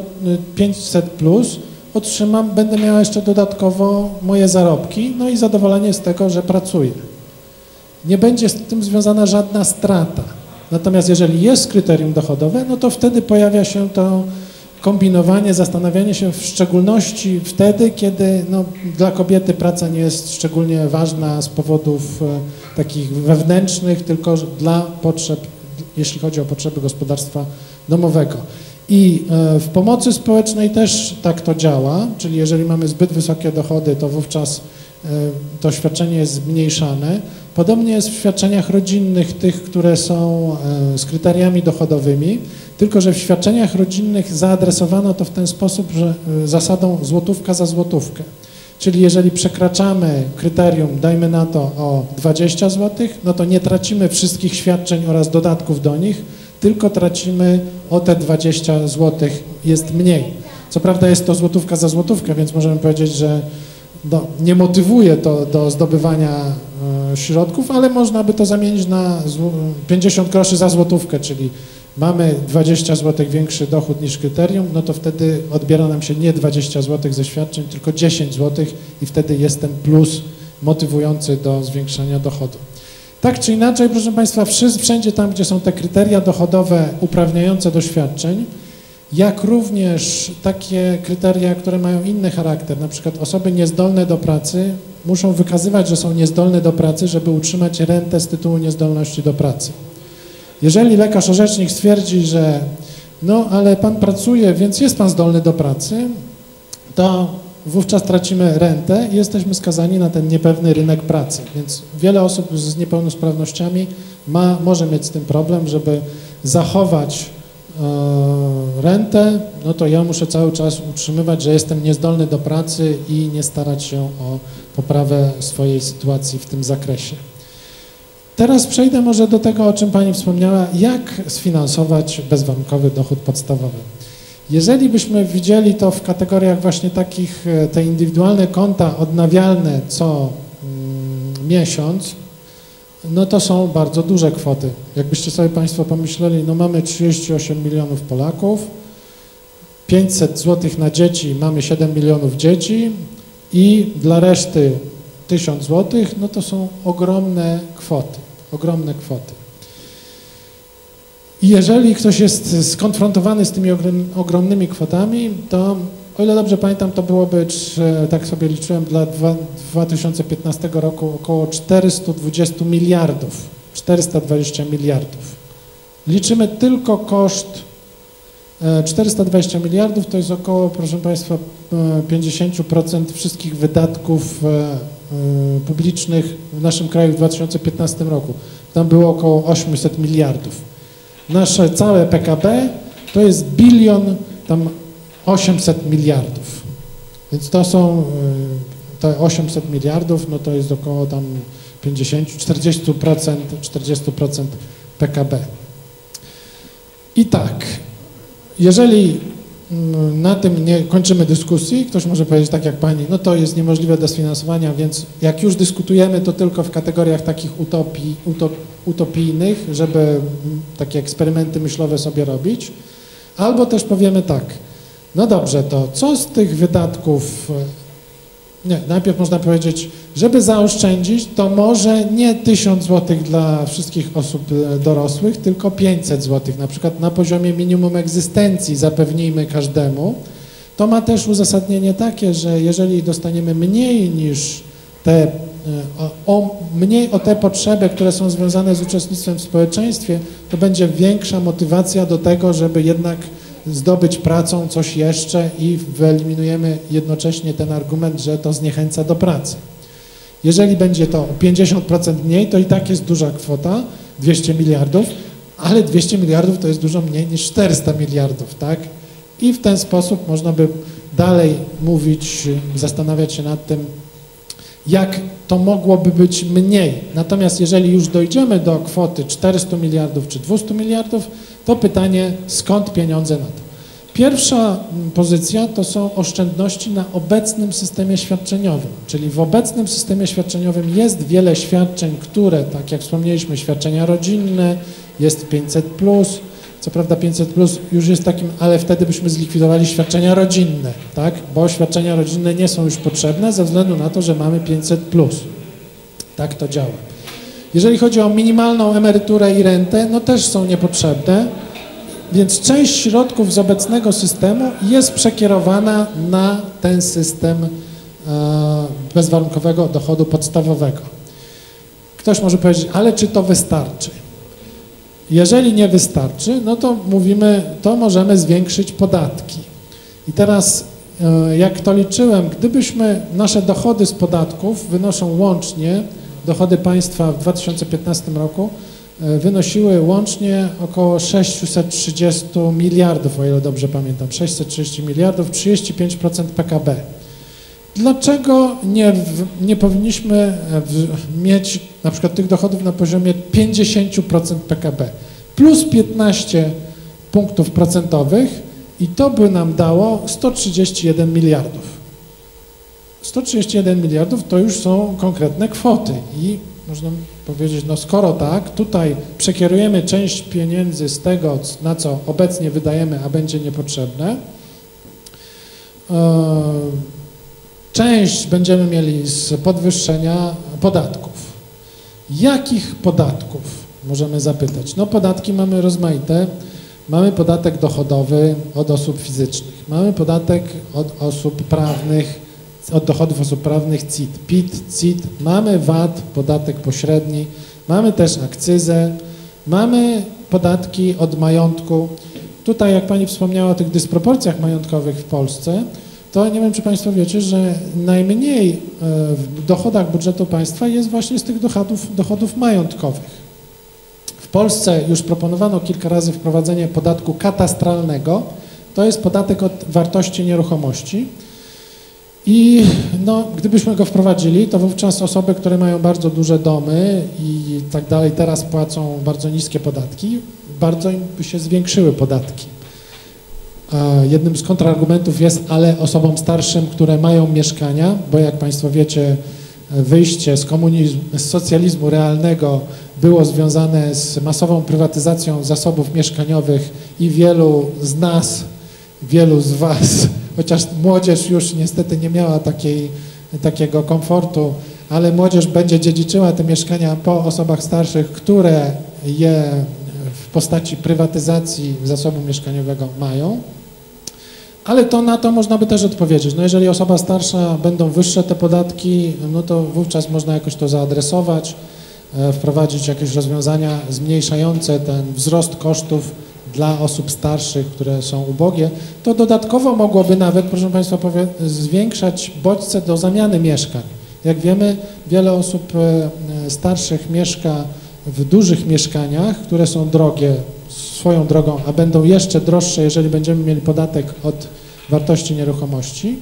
500 e, plus otrzymam, będę miała jeszcze dodatkowo moje zarobki, no i zadowolenie z tego, że pracuję. Nie będzie z tym związana żadna strata. Natomiast jeżeli jest kryterium dochodowe, no to wtedy pojawia się to kombinowanie, zastanawianie się w szczególności wtedy, kiedy no, dla kobiety praca nie jest szczególnie ważna z powodów e, takich wewnętrznych, tylko dla potrzeb, jeśli chodzi o potrzeby gospodarstwa domowego. I e, w pomocy społecznej też tak to działa, czyli jeżeli mamy zbyt wysokie dochody, to wówczas e, to świadczenie jest zmniejszane. Podobnie jest w świadczeniach rodzinnych, tych, które są e, z kryteriami dochodowymi, tylko że w świadczeniach rodzinnych zaadresowano to w ten sposób, że zasadą złotówka za złotówkę. Czyli jeżeli przekraczamy kryterium, dajmy na to o 20 zł, no to nie tracimy wszystkich świadczeń oraz dodatków do nich, tylko tracimy o te 20 zł, jest mniej. Co prawda jest to złotówka za złotówkę, więc możemy powiedzieć, że no, nie motywuje to do zdobywania e, środków, ale można by to zamienić na 50 groszy za złotówkę, czyli mamy 20 zł większy dochód niż kryterium, no to wtedy odbiera nam się nie 20 zł ze świadczeń, tylko 10 zł i wtedy jest ten plus motywujący do zwiększenia dochodu. Tak czy inaczej, proszę Państwa, wszędzie tam, gdzie są te kryteria dochodowe uprawniające do świadczeń, jak również takie kryteria, które mają inny charakter, na przykład osoby niezdolne do pracy muszą wykazywać, że są niezdolne do pracy, żeby utrzymać rentę z tytułu niezdolności do pracy. Jeżeli lekarz orzecznik stwierdzi, że no ale pan pracuje, więc jest pan zdolny do pracy, to wówczas tracimy rentę i jesteśmy skazani na ten niepewny rynek pracy. Więc wiele osób z niepełnosprawnościami ma, może mieć z tym problem, żeby zachować e, rentę, no to ja muszę cały czas utrzymywać, że jestem niezdolny do pracy i nie starać się o poprawę swojej sytuacji w tym zakresie. Teraz przejdę może do tego, o czym Pani wspomniała, jak sfinansować bezwarunkowy dochód podstawowy. Jeżeli byśmy widzieli to w kategoriach właśnie takich, e, te indywidualne konta odnawialne co mm, miesiąc, no to są bardzo duże kwoty. Jakbyście sobie Państwo pomyśleli, no mamy 38 milionów Polaków, 500 zł na dzieci, mamy 7 milionów dzieci i dla reszty 1000 zł, no to są ogromne kwoty, ogromne kwoty. I jeżeli ktoś jest skonfrontowany z tymi ogromnymi kwotami, to o ile dobrze pamiętam, to byłoby, tak sobie liczyłem, dla 2015 roku około 420 miliardów. 420 miliardów. Liczymy tylko koszt 420 miliardów to jest około, proszę Państwa, 50% wszystkich wydatków publicznych w naszym kraju w 2015 roku. Tam było około 800 miliardów. Nasze całe PKB to jest bilion, tam 800 miliardów. Więc to są, y, te 800 miliardów, no to jest około tam 50, 40%, 40% PKB. I tak, jeżeli na tym nie kończymy dyskusji, ktoś może powiedzieć tak jak pani, no to jest niemożliwe do sfinansowania, więc jak już dyskutujemy, to tylko w kategoriach takich utopii, utop, utopijnych, żeby mm, takie eksperymenty myślowe sobie robić, albo też powiemy tak, no dobrze, to co z tych wydatków, nie, najpierw można powiedzieć, żeby zaoszczędzić, to może nie 1000 zł dla wszystkich osób e, dorosłych, tylko 500 zł, na przykład na poziomie minimum egzystencji zapewnijmy każdemu. To ma też uzasadnienie takie, że jeżeli dostaniemy mniej niż te, e, o, mniej o te potrzeby, które są związane z uczestnictwem w społeczeństwie, to będzie większa motywacja do tego, żeby jednak zdobyć pracą coś jeszcze i wyeliminujemy jednocześnie ten argument, że to zniechęca do pracy. Jeżeli będzie to 50% mniej, to i tak jest duża kwota, 200 miliardów, ale 200 miliardów to jest dużo mniej niż 400 miliardów, tak? I w ten sposób można by dalej mówić, zastanawiać się nad tym, jak to mogłoby być mniej. Natomiast jeżeli już dojdziemy do kwoty 400 miliardów czy 200 miliardów, to pytanie, skąd pieniądze na to? Pierwsza mm, pozycja to są oszczędności na obecnym systemie świadczeniowym, czyli w obecnym systemie świadczeniowym jest wiele świadczeń, które, tak jak wspomnieliśmy, świadczenia rodzinne, jest 500+, co prawda 500 plus już jest takim, ale wtedy byśmy zlikwidowali świadczenia rodzinne, tak? Bo świadczenia rodzinne nie są już potrzebne ze względu na to, że mamy 500 plus. Tak to działa. Jeżeli chodzi o minimalną emeryturę i rentę, no też są niepotrzebne, więc część środków z obecnego systemu jest przekierowana na ten system e, bezwarunkowego dochodu podstawowego. Ktoś może powiedzieć, ale czy to wystarczy? Jeżeli nie wystarczy, no to mówimy, to możemy zwiększyć podatki. I teraz, e, jak to liczyłem, gdybyśmy, nasze dochody z podatków wynoszą łącznie, dochody państwa w 2015 roku, e, wynosiły łącznie około 630 miliardów, o ile dobrze pamiętam, 630 miliardów, 35% PKB. Dlaczego nie, nie powinniśmy e, mieć na przykład tych dochodów na poziomie 50% PKB plus 15 punktów procentowych i to by nam dało 131 miliardów. 131 miliardów to już są konkretne kwoty i można powiedzieć, no skoro tak, tutaj przekierujemy część pieniędzy z tego, na co obecnie wydajemy, a będzie niepotrzebne, e, Część będziemy mieli z podwyższenia podatków. Jakich podatków? Możemy zapytać. No podatki mamy rozmaite. Mamy podatek dochodowy od osób fizycznych. Mamy podatek od osób prawnych, od dochodów osób prawnych CIT, PIT, CIT. Mamy VAT, podatek pośredni. Mamy też akcyzę. Mamy podatki od majątku. Tutaj, jak Pani wspomniała o tych dysproporcjach majątkowych w Polsce, to nie wiem, czy Państwo wiecie, że najmniej e, w dochodach budżetu państwa jest właśnie z tych dochodów, dochodów majątkowych. W Polsce już proponowano kilka razy wprowadzenie podatku katastralnego. To jest podatek od wartości nieruchomości. I no, gdybyśmy go wprowadzili, to wówczas osoby, które mają bardzo duże domy i tak dalej, teraz płacą bardzo niskie podatki, bardzo im by się zwiększyły podatki. E, jednym z kontrargumentów jest, ale osobom starszym, które mają mieszkania, bo jak Państwo wiecie, wyjście z, komunizmu, z socjalizmu realnego było związane z masową prywatyzacją zasobów mieszkaniowych i wielu z nas, wielu z Was, chociaż młodzież już niestety nie miała takiej, takiego komfortu, ale młodzież będzie dziedziczyła te mieszkania po osobach starszych, które je w postaci prywatyzacji zasobu mieszkaniowego mają. Ale to na to można by też odpowiedzieć. No jeżeli osoba starsza będą wyższe te podatki, no to wówczas można jakoś to zaadresować, e, wprowadzić jakieś rozwiązania zmniejszające ten wzrost kosztów dla osób starszych, które są ubogie. To dodatkowo mogłoby nawet, proszę Państwa, zwiększać bodźce do zamiany mieszkań. Jak wiemy, wiele osób e, starszych mieszka w dużych mieszkaniach, które są drogie swoją drogą, a będą jeszcze droższe, jeżeli będziemy mieli podatek od wartości nieruchomości,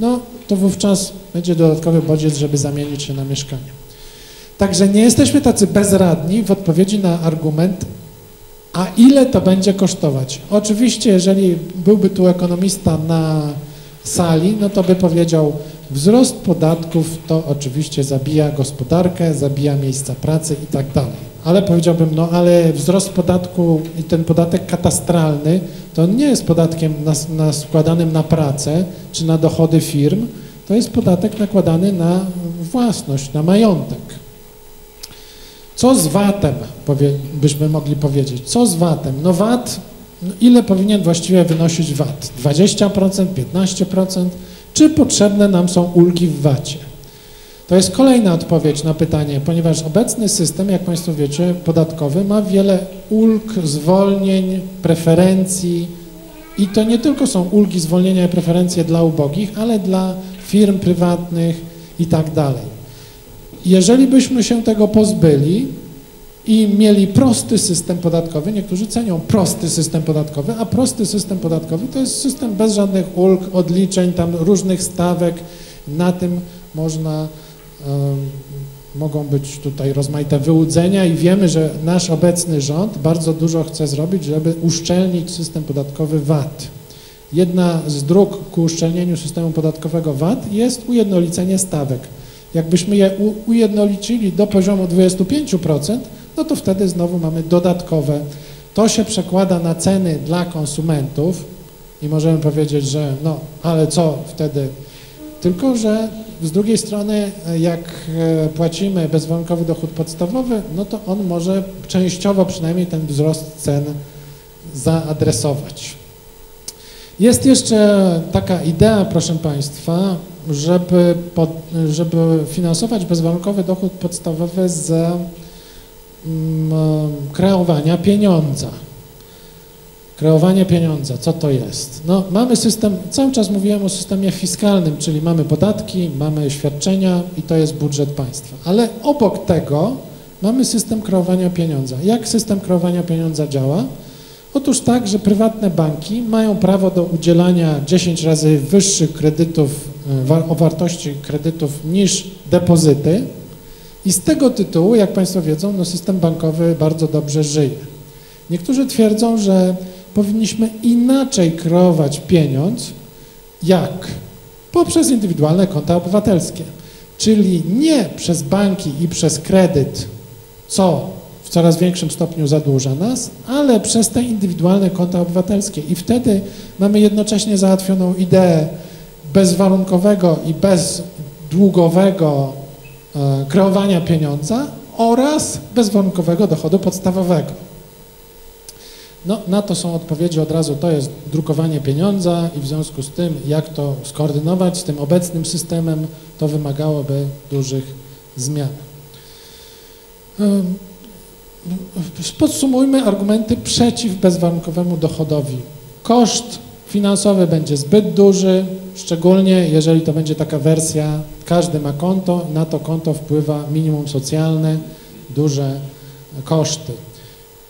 no to wówczas będzie dodatkowy bodziec, żeby zamienić się na mieszkanie. Także nie jesteśmy tacy bezradni w odpowiedzi na argument, a ile to będzie kosztować? Oczywiście, jeżeli byłby tu ekonomista na sali, no to by powiedział, wzrost podatków to oczywiście zabija gospodarkę, zabija miejsca pracy i tak dalej ale powiedziałbym, no ale wzrost podatku i ten podatek katastralny, to on nie jest podatkiem nas, składanym na pracę czy na dochody firm, to jest podatek nakładany na własność, na majątek. Co z VAT-em, byśmy mogli powiedzieć? Co z VAT-em? No VAT, no ile powinien właściwie wynosić VAT? 20%, 15%? Czy potrzebne nam są ulgi w VAT-ie? To jest kolejna odpowiedź na pytanie, ponieważ obecny system, jak Państwo wiecie, podatkowy ma wiele ulg, zwolnień, preferencji i to nie tylko są ulgi, zwolnienia i preferencje dla ubogich, ale dla firm prywatnych i tak dalej. Jeżeli byśmy się tego pozbyli i mieli prosty system podatkowy, niektórzy cenią prosty system podatkowy, a prosty system podatkowy to jest system bez żadnych ulg, odliczeń, tam różnych stawek, na tym można mogą być tutaj rozmaite wyłudzenia i wiemy, że nasz obecny rząd bardzo dużo chce zrobić, żeby uszczelnić system podatkowy VAT. Jedna z dróg ku uszczelnieniu systemu podatkowego VAT jest ujednolicenie stawek. Jakbyśmy je ujednolicili do poziomu 25%, no to wtedy znowu mamy dodatkowe. To się przekłada na ceny dla konsumentów i możemy powiedzieć, że no, ale co wtedy? Tylko, że z drugiej strony, jak e, płacimy bezwarunkowy dochód podstawowy, no to on może częściowo przynajmniej ten wzrost cen zaadresować. Jest jeszcze taka idea, proszę Państwa, żeby, pod, żeby finansować bezwarunkowy dochód podstawowy z mm, kreowania pieniądza. Kreowanie pieniądza, co to jest? No, mamy system, cały czas mówiłem o systemie fiskalnym, czyli mamy podatki, mamy świadczenia i to jest budżet państwa. Ale obok tego mamy system kreowania pieniądza. Jak system kreowania pieniądza działa? Otóż tak, że prywatne banki mają prawo do udzielania 10 razy wyższych kredytów o wartości kredytów niż depozyty i z tego tytułu, jak Państwo wiedzą, no system bankowy bardzo dobrze żyje. Niektórzy twierdzą, że powinniśmy inaczej kreować pieniądz, jak? Poprzez indywidualne konta obywatelskie, czyli nie przez banki i przez kredyt, co w coraz większym stopniu zadłuża nas, ale przez te indywidualne konta obywatelskie. I wtedy mamy jednocześnie załatwioną ideę bezwarunkowego i bezdługowego e, kreowania pieniądza oraz bezwarunkowego dochodu podstawowego. No, na to są odpowiedzi od razu, to jest drukowanie pieniądza i w związku z tym, jak to skoordynować z tym obecnym systemem, to wymagałoby dużych zmian. Podsumujmy argumenty przeciw bezwarunkowemu dochodowi. Koszt finansowy będzie zbyt duży, szczególnie jeżeli to będzie taka wersja, każdy ma konto, na to konto wpływa minimum socjalne, duże koszty.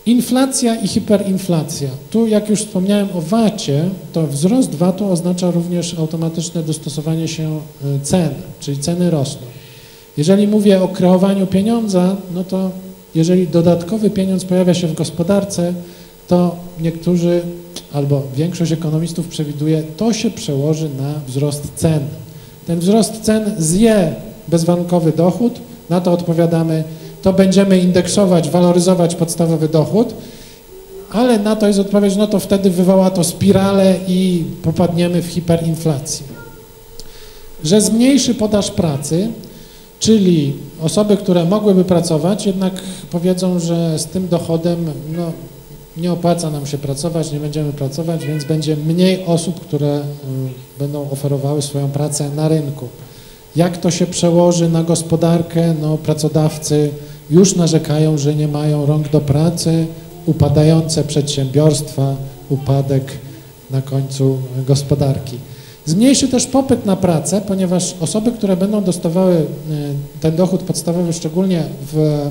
Inflacja i hiperinflacja. Tu, jak już wspomniałem o VAT-ie, to wzrost VAT-u oznacza również automatyczne dostosowanie się e, cen, czyli ceny rosną. Jeżeli mówię o kreowaniu pieniądza, no to jeżeli dodatkowy pieniądz pojawia się w gospodarce, to niektórzy albo większość ekonomistów przewiduje, to się przełoży na wzrost cen. Ten wzrost cen zje bezwarunkowy dochód, na to odpowiadamy, to będziemy indeksować, waloryzować podstawowy dochód, ale na to jest odpowiedź, no to wtedy wywoła to spiralę i popadniemy w hiperinflację. Że zmniejszy podaż pracy, czyli osoby, które mogłyby pracować, jednak powiedzą, że z tym dochodem no, nie opłaca nam się pracować, nie będziemy pracować, więc będzie mniej osób, które y, będą oferowały swoją pracę na rynku. Jak to się przełoży na gospodarkę? No, pracodawcy już narzekają, że nie mają rąk do pracy, upadające przedsiębiorstwa, upadek na końcu gospodarki. Zmniejszy też popyt na pracę, ponieważ osoby, które będą dostawały y, ten dochód podstawowy, szczególnie w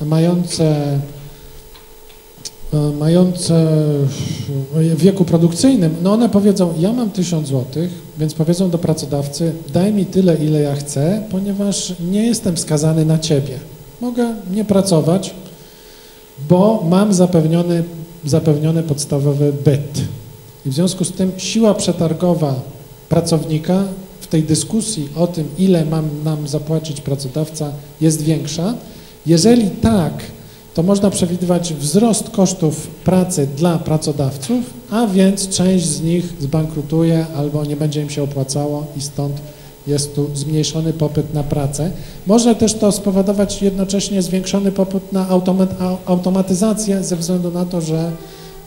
mające mające w wieku produkcyjnym, no one powiedzą, ja mam 1000 zł, więc powiedzą do pracodawcy, daj mi tyle, ile ja chcę, ponieważ nie jestem skazany na ciebie. Mogę nie pracować, bo mam zapewniony, zapewniony podstawowy byt. I w związku z tym siła przetargowa pracownika w tej dyskusji o tym, ile mam nam zapłacić pracodawca, jest większa. Jeżeli tak, to można przewidywać wzrost kosztów pracy dla pracodawców, a więc część z nich zbankrutuje albo nie będzie im się opłacało i stąd jest tu zmniejszony popyt na pracę. Może też to spowodować jednocześnie zwiększony popyt na automatyzację ze względu na to, że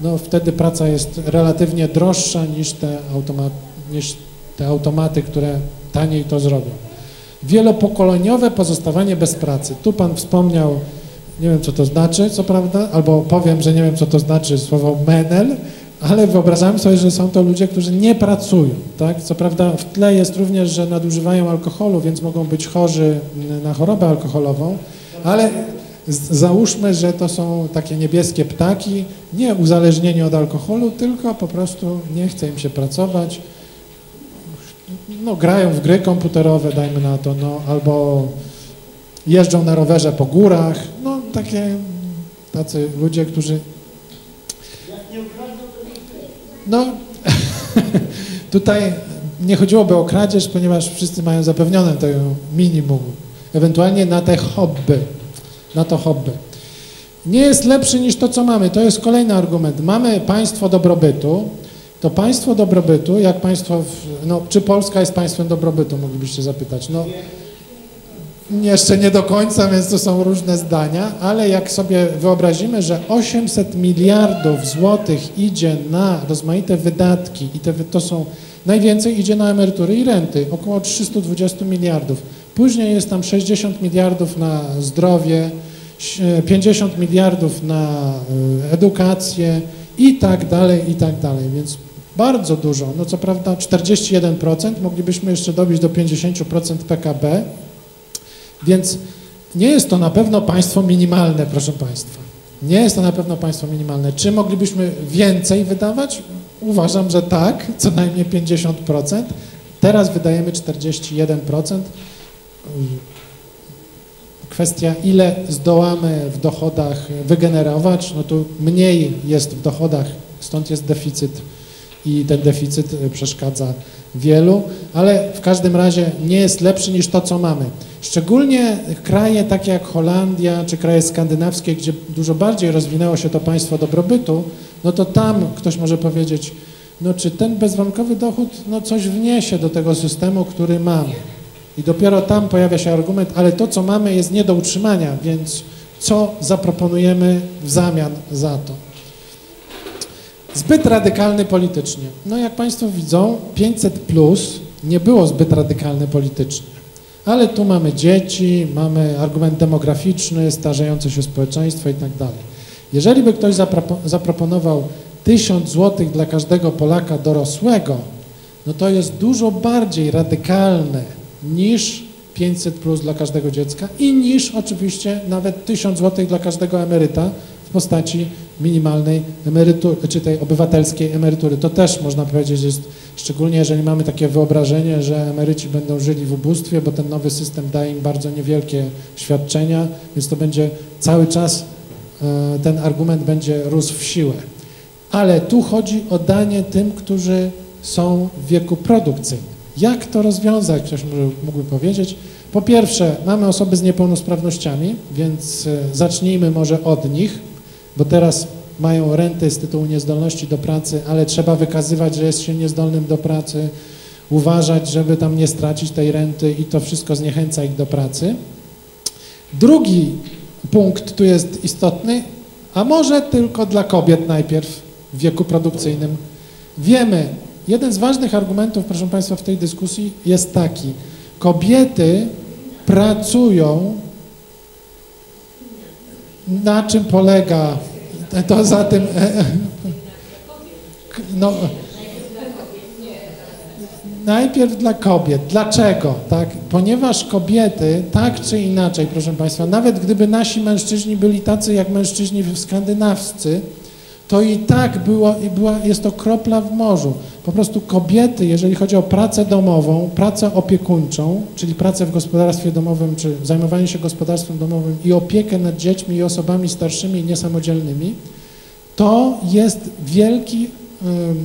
no, wtedy praca jest relatywnie droższa niż te, automa niż te automaty, które taniej to zrobią. Wielopokoleniowe pozostawanie bez pracy. Tu Pan wspomniał nie wiem co to znaczy, co prawda, albo powiem, że nie wiem co to znaczy słowo menel, ale wyobrażam sobie, że są to ludzie, którzy nie pracują, tak? Co prawda w tle jest również, że nadużywają alkoholu, więc mogą być chorzy na chorobę alkoholową, ale załóżmy, że to są takie niebieskie ptaki, nie uzależnieni od alkoholu, tylko po prostu nie chce im się pracować, no grają w gry komputerowe, dajmy na to, no albo jeżdżą na rowerze po górach, no takie tacy ludzie, którzy... No, tutaj nie chodziłoby o kradzież, ponieważ wszyscy mają zapewnione to minimum, ewentualnie na te hobby, na to hobby. Nie jest lepszy niż to, co mamy. To jest kolejny argument. Mamy państwo dobrobytu, to państwo dobrobytu, jak państwo, w, no, czy Polska jest państwem dobrobytu, moglibyście zapytać. No, jeszcze nie do końca, więc to są różne zdania, ale jak sobie wyobrazimy, że 800 miliardów złotych idzie na rozmaite wydatki i te, to są, najwięcej idzie na emerytury i renty, około 320 miliardów. Później jest tam 60 miliardów na zdrowie, 50 miliardów na e, edukację i tak dalej, i tak dalej, więc bardzo dużo. No co prawda 41%, moglibyśmy jeszcze dobić do 50% PKB, więc nie jest to na pewno państwo minimalne, proszę Państwa. Nie jest to na pewno państwo minimalne. Czy moglibyśmy więcej wydawać? Uważam, że tak, co najmniej 50%. Teraz wydajemy 41%. Kwestia, ile zdołamy w dochodach wygenerować, no tu mniej jest w dochodach, stąd jest deficyt i ten deficyt przeszkadza wielu, ale w każdym razie nie jest lepszy niż to, co mamy. Szczególnie kraje takie jak Holandia czy kraje skandynawskie, gdzie dużo bardziej rozwinęło się to państwo dobrobytu, no to tam ktoś może powiedzieć, no czy ten bezwarunkowy dochód no coś wniesie do tego systemu, który mamy. I dopiero tam pojawia się argument, ale to, co mamy, jest nie do utrzymania, więc co zaproponujemy w zamian za to? Zbyt radykalny politycznie. No jak Państwo widzą, 500 plus nie było zbyt radykalne politycznie. Ale tu mamy dzieci, mamy argument demograficzny, starzejące się społeczeństwo i tak dalej. Jeżeli by ktoś zaproponował 1000 zł dla każdego Polaka dorosłego, no to jest dużo bardziej radykalne niż 500 plus dla każdego dziecka i niż oczywiście nawet 1000 zł dla każdego emeryta postaci minimalnej emerytury, czy tej obywatelskiej emerytury. To też można powiedzieć jest, szczególnie jeżeli mamy takie wyobrażenie, że emeryci będą żyli w ubóstwie, bo ten nowy system daje im bardzo niewielkie świadczenia, więc to będzie cały czas, e, ten argument będzie rósł w siłę. ale tu chodzi o danie tym, którzy są w wieku produkcyjnym. Jak to rozwiązać, ktoś mógłby powiedzieć. Po pierwsze, mamy osoby z niepełnosprawnościami, więc e, zacznijmy może od nich, bo teraz mają renty z tytułu niezdolności do pracy, ale trzeba wykazywać, że jest się niezdolnym do pracy, uważać, żeby tam nie stracić tej renty i to wszystko zniechęca ich do pracy. Drugi punkt tu jest istotny, a może tylko dla kobiet najpierw w wieku produkcyjnym. Wiemy, jeden z ważnych argumentów, proszę Państwa, w tej dyskusji jest taki. Kobiety pracują, na czym polega to za tym, e, e, no, najpierw dla kobiet. Dlaczego? Tak? Ponieważ kobiety, tak czy inaczej, proszę Państwa, nawet gdyby nasi mężczyźni byli tacy jak mężczyźni skandynawscy, to i tak było, była, jest to kropla w morzu. Po prostu kobiety, jeżeli chodzi o pracę domową, pracę opiekuńczą, czyli pracę w gospodarstwie domowym, czy zajmowanie się gospodarstwem domowym i opiekę nad dziećmi i osobami starszymi i niesamodzielnymi, to jest wielki,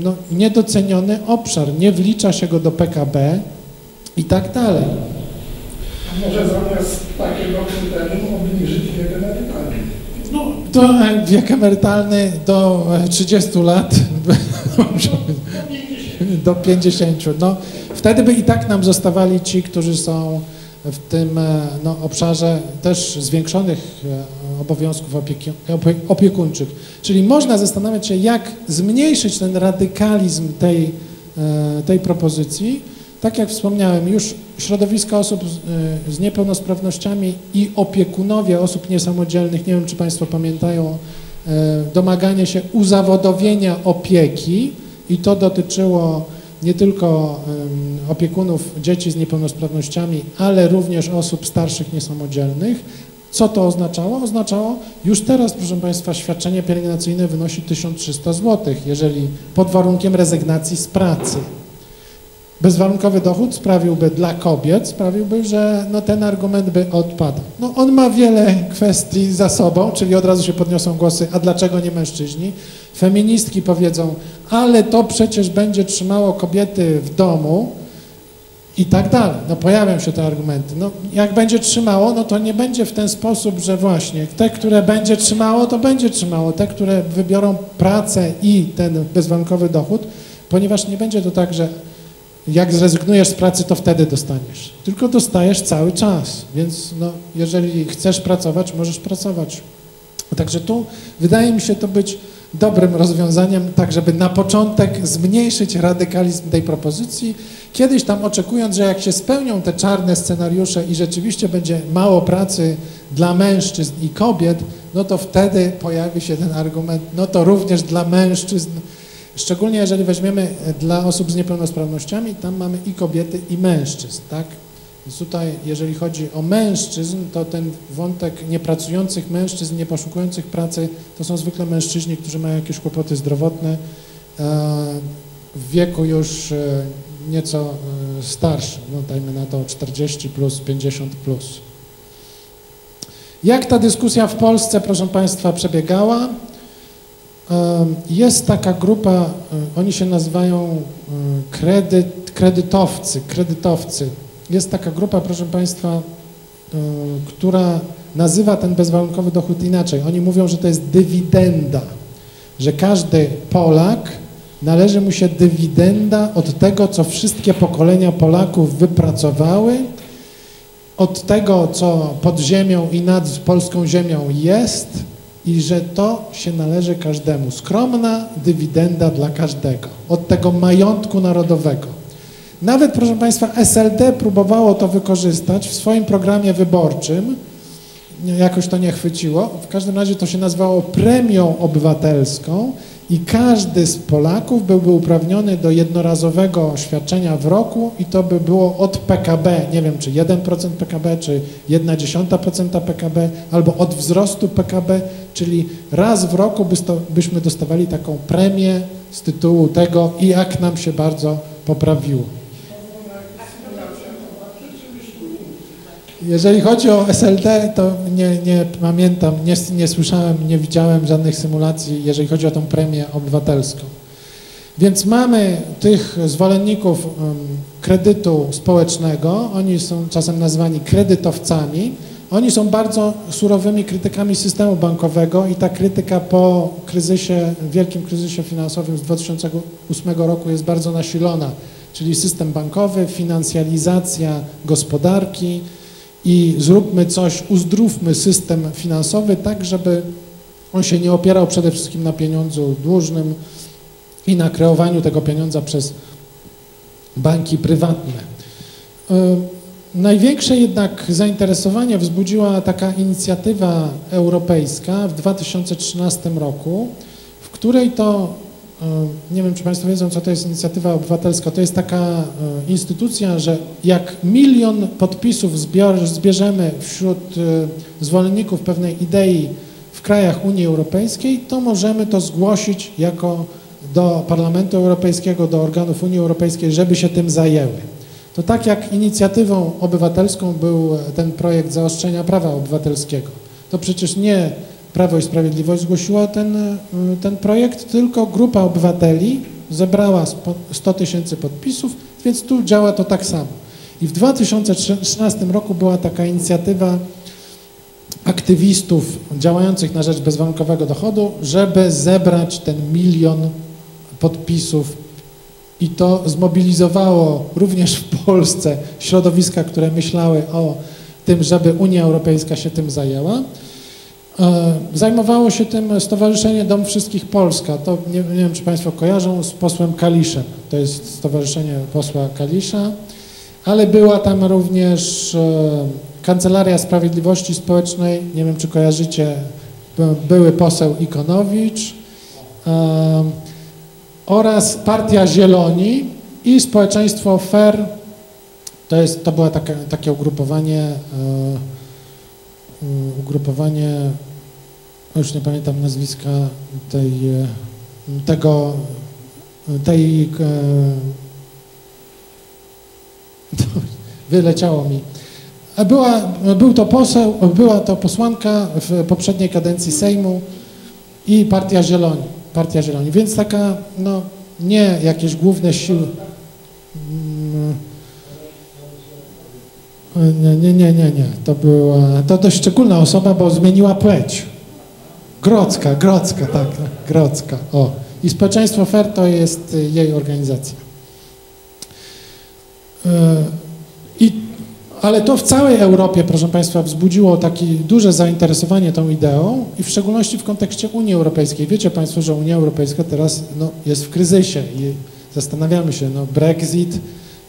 no, niedoceniony obszar. Nie wlicza się go do PKB i tak dalej. Może zamiast takiego kryterium obniżyć wiek to e, wiek emerytalny do 30 e, lat, do 50. No, wtedy by i tak nam zostawali ci, którzy są w tym e, no, obszarze też zwiększonych obowiązków opiekuńczych. Czyli można zastanawiać się, jak zmniejszyć ten radykalizm tej, tej propozycji. Tak jak wspomniałem, już środowiska osób z, z niepełnosprawnościami i opiekunowie osób niesamodzielnych, nie wiem czy Państwo pamiętają, e, domaganie się uzawodowienia opieki i to dotyczyło nie tylko opiekunów dzieci z niepełnosprawnościami, ale również osób starszych niesamodzielnych. Co to oznaczało? Oznaczało już teraz, proszę Państwa, świadczenie pielęgnacyjne wynosi 1300 zł, jeżeli pod warunkiem rezygnacji z pracy. Bezwarunkowy dochód sprawiłby dla kobiet, sprawiłby, że no, ten argument by odpadł. No, on ma wiele kwestii za sobą, czyli od razu się podniosą głosy, a dlaczego nie mężczyźni? Feministki powiedzą, ale to przecież będzie trzymało kobiety w domu i tak dalej. No pojawią się te argumenty. No, jak będzie trzymało, no to nie będzie w ten sposób, że właśnie te, które będzie trzymało, to będzie trzymało. Te, które wybiorą pracę i ten bezwarunkowy dochód, ponieważ nie będzie to tak, że jak zrezygnujesz z pracy, to wtedy dostaniesz. Tylko dostajesz cały czas, więc no, jeżeli chcesz pracować, możesz pracować. Także tu wydaje mi się to być dobrym rozwiązaniem, tak żeby na początek zmniejszyć radykalizm tej propozycji, kiedyś tam oczekując, że jak się spełnią te czarne scenariusze i rzeczywiście będzie mało pracy dla mężczyzn i kobiet, no to wtedy pojawi się ten argument, no to również dla mężczyzn Szczególnie jeżeli weźmiemy e, dla osób z niepełnosprawnościami, tam mamy i kobiety, i mężczyzn, tak? Więc tutaj, jeżeli chodzi o mężczyzn, to ten wątek niepracujących mężczyzn, nieposzukujących pracy, to są zwykle mężczyźni, którzy mają jakieś kłopoty zdrowotne, e, w wieku już e, nieco starszym, no dajmy na to 40 plus, 50 plus. Jak ta dyskusja w Polsce, proszę Państwa, przebiegała? Jest taka grupa, oni się nazywają kredyt, kredytowcy, kredytowcy. Jest taka grupa, proszę Państwa, która nazywa ten bezwarunkowy dochód inaczej. Oni mówią, że to jest dywidenda, że każdy Polak należy mu się dywidenda od tego, co wszystkie pokolenia Polaków wypracowały, od tego, co pod ziemią i nad polską ziemią jest, i że to się należy każdemu. Skromna dywidenda dla każdego, od tego majątku narodowego. Nawet, proszę Państwa, SLD próbowało to wykorzystać w swoim programie wyborczym, jakoś to nie chwyciło. W każdym razie to się nazywało premią obywatelską i każdy z Polaków byłby uprawniony do jednorazowego świadczenia w roku i to by było od PKB, nie wiem czy 1% PKB, czy 1,1% PKB, albo od wzrostu PKB, czyli raz w roku byśmy dostawali taką premię z tytułu tego jak nam się bardzo poprawiło. Jeżeli chodzi o SLD, to nie, nie pamiętam, nie, nie słyszałem, nie widziałem żadnych symulacji, jeżeli chodzi o tą premię obywatelską. Więc mamy tych zwolenników kredytu społecznego, oni są czasem nazwani kredytowcami, oni są bardzo surowymi krytykami systemu bankowego i ta krytyka po kryzysie, wielkim kryzysie finansowym z 2008 roku jest bardzo nasilona, czyli system bankowy, finansjalizacja gospodarki i zróbmy coś, uzdrówmy system finansowy tak, żeby on się nie opierał przede wszystkim na pieniądzu dłużnym i na kreowaniu tego pieniądza przez banki prywatne. Największe jednak zainteresowanie wzbudziła taka inicjatywa europejska w 2013 roku, w której to, e, nie wiem czy Państwo wiedzą, co to jest inicjatywa obywatelska, to jest taka e, instytucja, że jak milion podpisów zbierzemy wśród e, zwolenników pewnej idei w krajach Unii Europejskiej, to możemy to zgłosić jako do Parlamentu Europejskiego, do organów Unii Europejskiej, żeby się tym zajęły. To tak jak inicjatywą obywatelską był ten projekt zaostrzenia prawa obywatelskiego. To przecież nie Prawo i Sprawiedliwość zgłosiło ten, y, ten projekt, tylko grupa obywateli zebrała 100 tysięcy podpisów, więc tu działa to tak samo. I w 2013 roku była taka inicjatywa aktywistów działających na rzecz bezwarunkowego dochodu, żeby zebrać ten milion podpisów i to zmobilizowało również w Polsce środowiska, które myślały o tym, żeby Unia Europejska się tym zajęła. E, zajmowało się tym Stowarzyszenie Dom Wszystkich Polska. To nie, nie, wiem, czy Państwo kojarzą z posłem Kaliszem. To jest Stowarzyszenie posła Kalisza, ale była tam również e, Kancelaria Sprawiedliwości Społecznej. Nie wiem, czy kojarzycie, były poseł Ikonowicz. E, oraz Partia Zieloni i Społeczeństwo FER. To, jest, to było takie, takie ugrupowanie, ugrupowanie, już nie pamiętam nazwiska tej, e, tego, tej, e, wyleciało mi. Była, był to poseł, była to posłanka w poprzedniej kadencji Sejmu i Partia Zieloni. Partia Zieloni. Więc taka, no, nie jakieś główne siły. Mm, nie, nie, nie, nie, nie. To była, to dość szczególna osoba, bo zmieniła płeć. Grodzka, Grodzka, tak, Grodzka. O. I społeczeństwo FER to jest jej organizacja. E, I ale to w całej Europie, proszę Państwa, wzbudziło takie duże zainteresowanie tą ideą i w szczególności w kontekście Unii Europejskiej. Wiecie Państwo, że Unia Europejska teraz no, jest w kryzysie i zastanawiamy się, no, Brexit,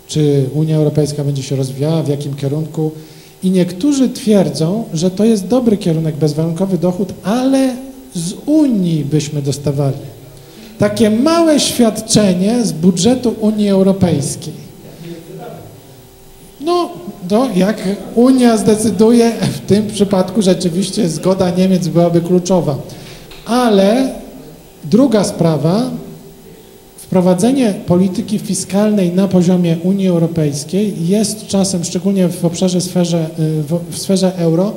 czy Unia Europejska będzie się rozwijała, w jakim kierunku. I niektórzy twierdzą, że to jest dobry kierunek, bezwarunkowy dochód, ale z Unii byśmy dostawali. Takie małe świadczenie z budżetu Unii Europejskiej. No, to jak Unia zdecyduje, w tym przypadku rzeczywiście zgoda Niemiec byłaby kluczowa. Ale druga sprawa, wprowadzenie polityki fiskalnej na poziomie Unii Europejskiej jest czasem, szczególnie w obszarze sferze, w sferze euro,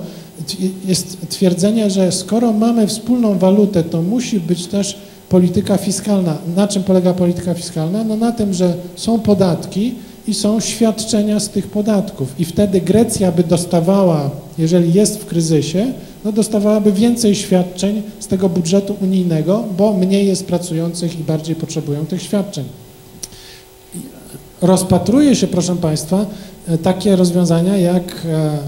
jest twierdzenie, że skoro mamy wspólną walutę, to musi być też polityka fiskalna. Na czym polega polityka fiskalna? No na tym, że są podatki, i są świadczenia z tych podatków. I wtedy Grecja by dostawała, jeżeli jest w kryzysie, no dostawałaby więcej świadczeń z tego budżetu unijnego, bo mniej jest pracujących i bardziej potrzebują tych świadczeń. Rozpatruje się, proszę Państwa, e, takie rozwiązania jak e,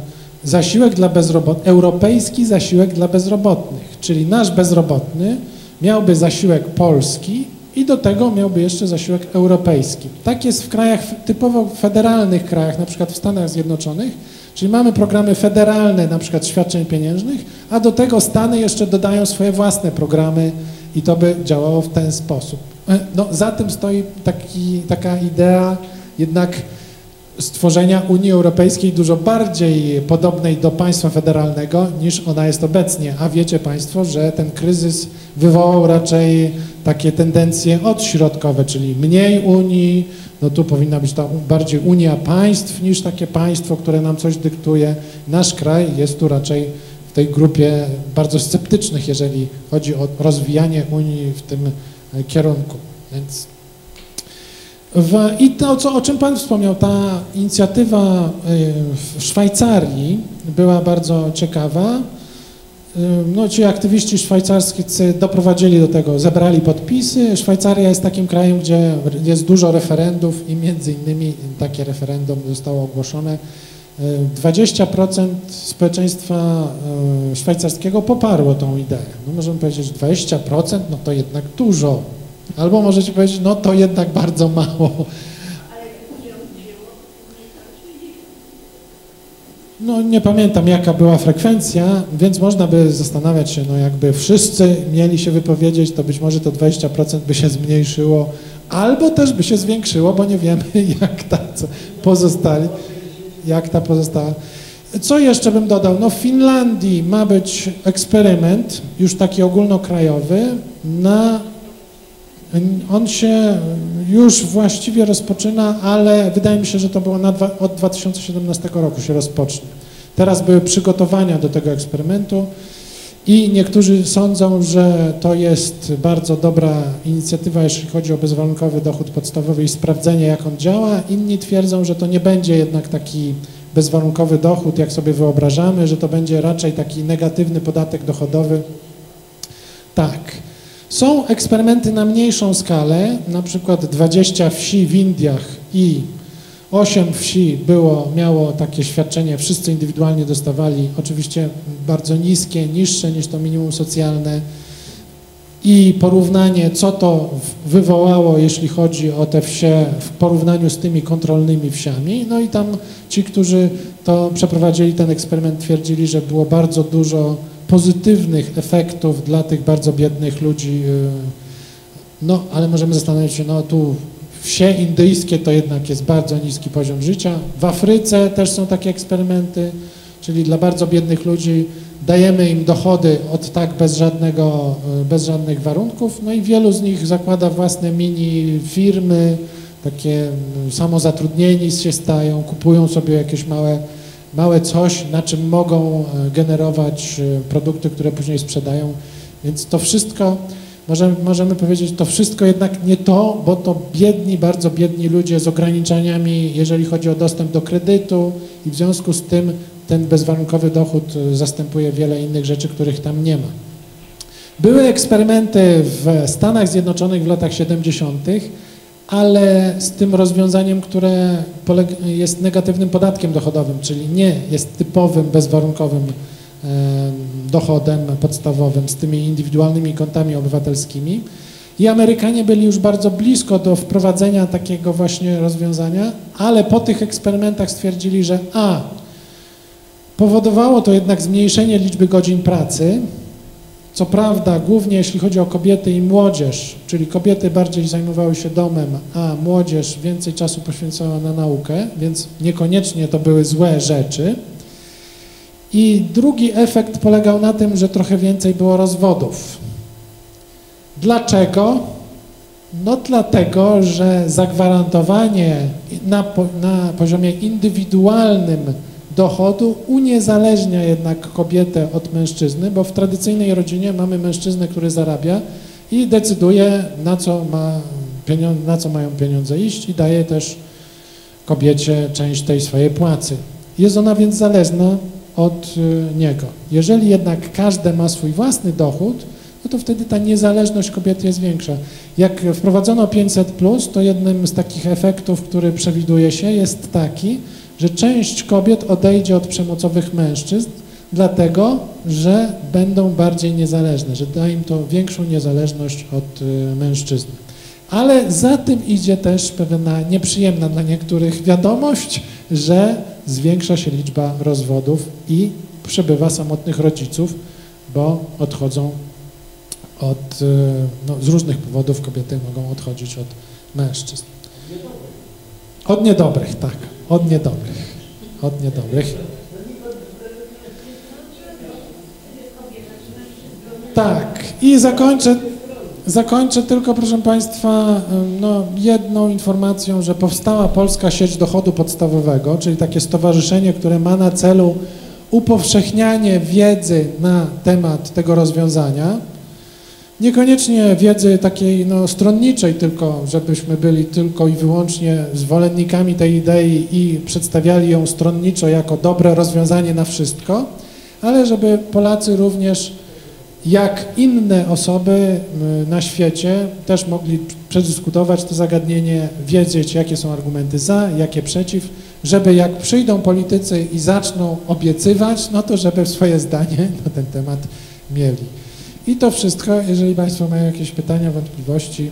zasiłek dla bezrobotnych, europejski zasiłek dla bezrobotnych, czyli nasz bezrobotny miałby zasiłek polski, i do tego miałby jeszcze zasiłek europejski. Tak jest w krajach typowo federalnych krajach, na przykład w Stanach Zjednoczonych, czyli mamy programy federalne, na przykład świadczeń pieniężnych, a do tego Stany jeszcze dodają swoje własne programy i to by działało w ten sposób. E, no, za tym stoi taki, taka idea jednak stworzenia Unii Europejskiej dużo bardziej podobnej do państwa federalnego niż ona jest obecnie. A wiecie Państwo, że ten kryzys wywołał raczej takie tendencje odśrodkowe, czyli mniej Unii, no tu powinna być ta bardziej Unia państw niż takie państwo, które nam coś dyktuje. Nasz kraj jest tu raczej w tej grupie bardzo sceptycznych, jeżeli chodzi o rozwijanie Unii w tym e, kierunku. Więc w, I to, co, o czym Pan wspomniał, ta inicjatywa e, w Szwajcarii była bardzo ciekawa. E, no, ci aktywiści szwajcarscy doprowadzili do tego, zebrali podpisy. Szwajcaria jest takim krajem, gdzie jest dużo referendów i między innymi takie referendum zostało ogłoszone. 20% społeczeństwa szwajcarskiego poparło tą ideę. No możemy powiedzieć 20%, no to jednak dużo. Albo możecie powiedzieć, no to jednak bardzo mało. No nie pamiętam jaka była frekwencja, więc można by zastanawiać się, no jakby wszyscy mieli się wypowiedzieć, to być może to 20% by się zmniejszyło, albo też by się zwiększyło, bo nie wiemy jak ta pozostali, jak ta pozostała. Co jeszcze bym dodał? No w Finlandii ma być eksperyment, już taki ogólnokrajowy, na on się już właściwie rozpoczyna, ale wydaje mi się, że to było dwa, od 2017 roku się rozpocznie. Teraz były przygotowania do tego eksperymentu i niektórzy sądzą, że to jest bardzo dobra inicjatywa, jeśli chodzi o bezwarunkowy dochód podstawowy i sprawdzenie, jak on działa. Inni twierdzą, że to nie będzie jednak taki bezwarunkowy dochód, jak sobie wyobrażamy, że to będzie raczej taki negatywny podatek dochodowy. Tak. Są eksperymenty na mniejszą skalę, na przykład 20 wsi w Indiach i 8 wsi było, miało takie świadczenie, wszyscy indywidualnie dostawali, oczywiście bardzo niskie, niższe niż to minimum socjalne i porównanie, co to wywołało, jeśli chodzi o te wsie w porównaniu z tymi kontrolnymi wsiami. No i tam ci, którzy to przeprowadzili ten eksperyment, twierdzili, że było bardzo dużo pozytywnych efektów dla tych bardzo biednych ludzi. Y, no, ale możemy zastanowić się, no tu wsie indyjskie to jednak jest bardzo niski poziom życia. W Afryce też są takie eksperymenty, czyli dla bardzo biednych ludzi dajemy im dochody od tak bez, żadnego, y, bez żadnych warunków, no i wielu z nich zakłada własne mini firmy, takie y, samozatrudnieni się stają, kupują sobie jakieś małe małe coś, na czym mogą e, generować e, produkty, które później sprzedają. Więc to wszystko, możemy, możemy powiedzieć, to wszystko jednak nie to, bo to biedni, bardzo biedni ludzie z ograniczeniami, jeżeli chodzi o dostęp do kredytu i w związku z tym ten bezwarunkowy dochód e, zastępuje wiele innych rzeczy, których tam nie ma. Były eksperymenty w Stanach Zjednoczonych w latach 70., ale z tym rozwiązaniem, które jest negatywnym podatkiem dochodowym, czyli nie jest typowym, bezwarunkowym dochodem podstawowym z tymi indywidualnymi kontami obywatelskimi. I Amerykanie byli już bardzo blisko do wprowadzenia takiego właśnie rozwiązania, ale po tych eksperymentach stwierdzili, że a, powodowało to jednak zmniejszenie liczby godzin pracy, co prawda, głównie jeśli chodzi o kobiety i młodzież, czyli kobiety bardziej zajmowały się domem, a młodzież więcej czasu poświęcała na naukę, więc niekoniecznie to były złe rzeczy. I drugi efekt polegał na tym, że trochę więcej było rozwodów. Dlaczego? No dlatego, że zagwarantowanie na, na poziomie indywidualnym dochodu uniezależnia jednak kobietę od mężczyzny, bo w tradycyjnej rodzinie mamy mężczyznę, który zarabia i decyduje, na co, ma na co mają pieniądze iść i daje też kobiecie część tej swojej płacy. Jest ona więc zależna od y, niego. Jeżeli jednak każdy ma swój własny dochód, no to wtedy ta niezależność kobiety jest większa. Jak wprowadzono 500, to jednym z takich efektów, który przewiduje się, jest taki, że część kobiet odejdzie od przemocowych mężczyzn, dlatego, że będą bardziej niezależne, że da im to większą niezależność od y, mężczyzny. Ale za tym idzie też pewna nieprzyjemna dla niektórych wiadomość, że zwiększa się liczba rozwodów i przybywa samotnych rodziców, bo odchodzą od, y, no, z różnych powodów kobiety mogą odchodzić od mężczyzn. Od niedobrych, tak. Od niedobrych. Od niedobrych. Tak. I zakończę, zakończę tylko, proszę Państwa, no, jedną informacją, że powstała Polska Sieć Dochodu Podstawowego, czyli takie stowarzyszenie, które ma na celu upowszechnianie wiedzy na temat tego rozwiązania. Niekoniecznie wiedzy takiej no, stronniczej, tylko żebyśmy byli tylko i wyłącznie zwolennikami tej idei i przedstawiali ją stronniczo jako dobre rozwiązanie na wszystko, ale żeby Polacy również jak inne osoby na świecie też mogli przedyskutować to zagadnienie, wiedzieć jakie są argumenty za, jakie przeciw, żeby jak przyjdą politycy i zaczną obiecywać, no to żeby swoje zdanie na ten temat mieli. I to wszystko, jeżeli Państwo mają jakieś pytania, wątpliwości,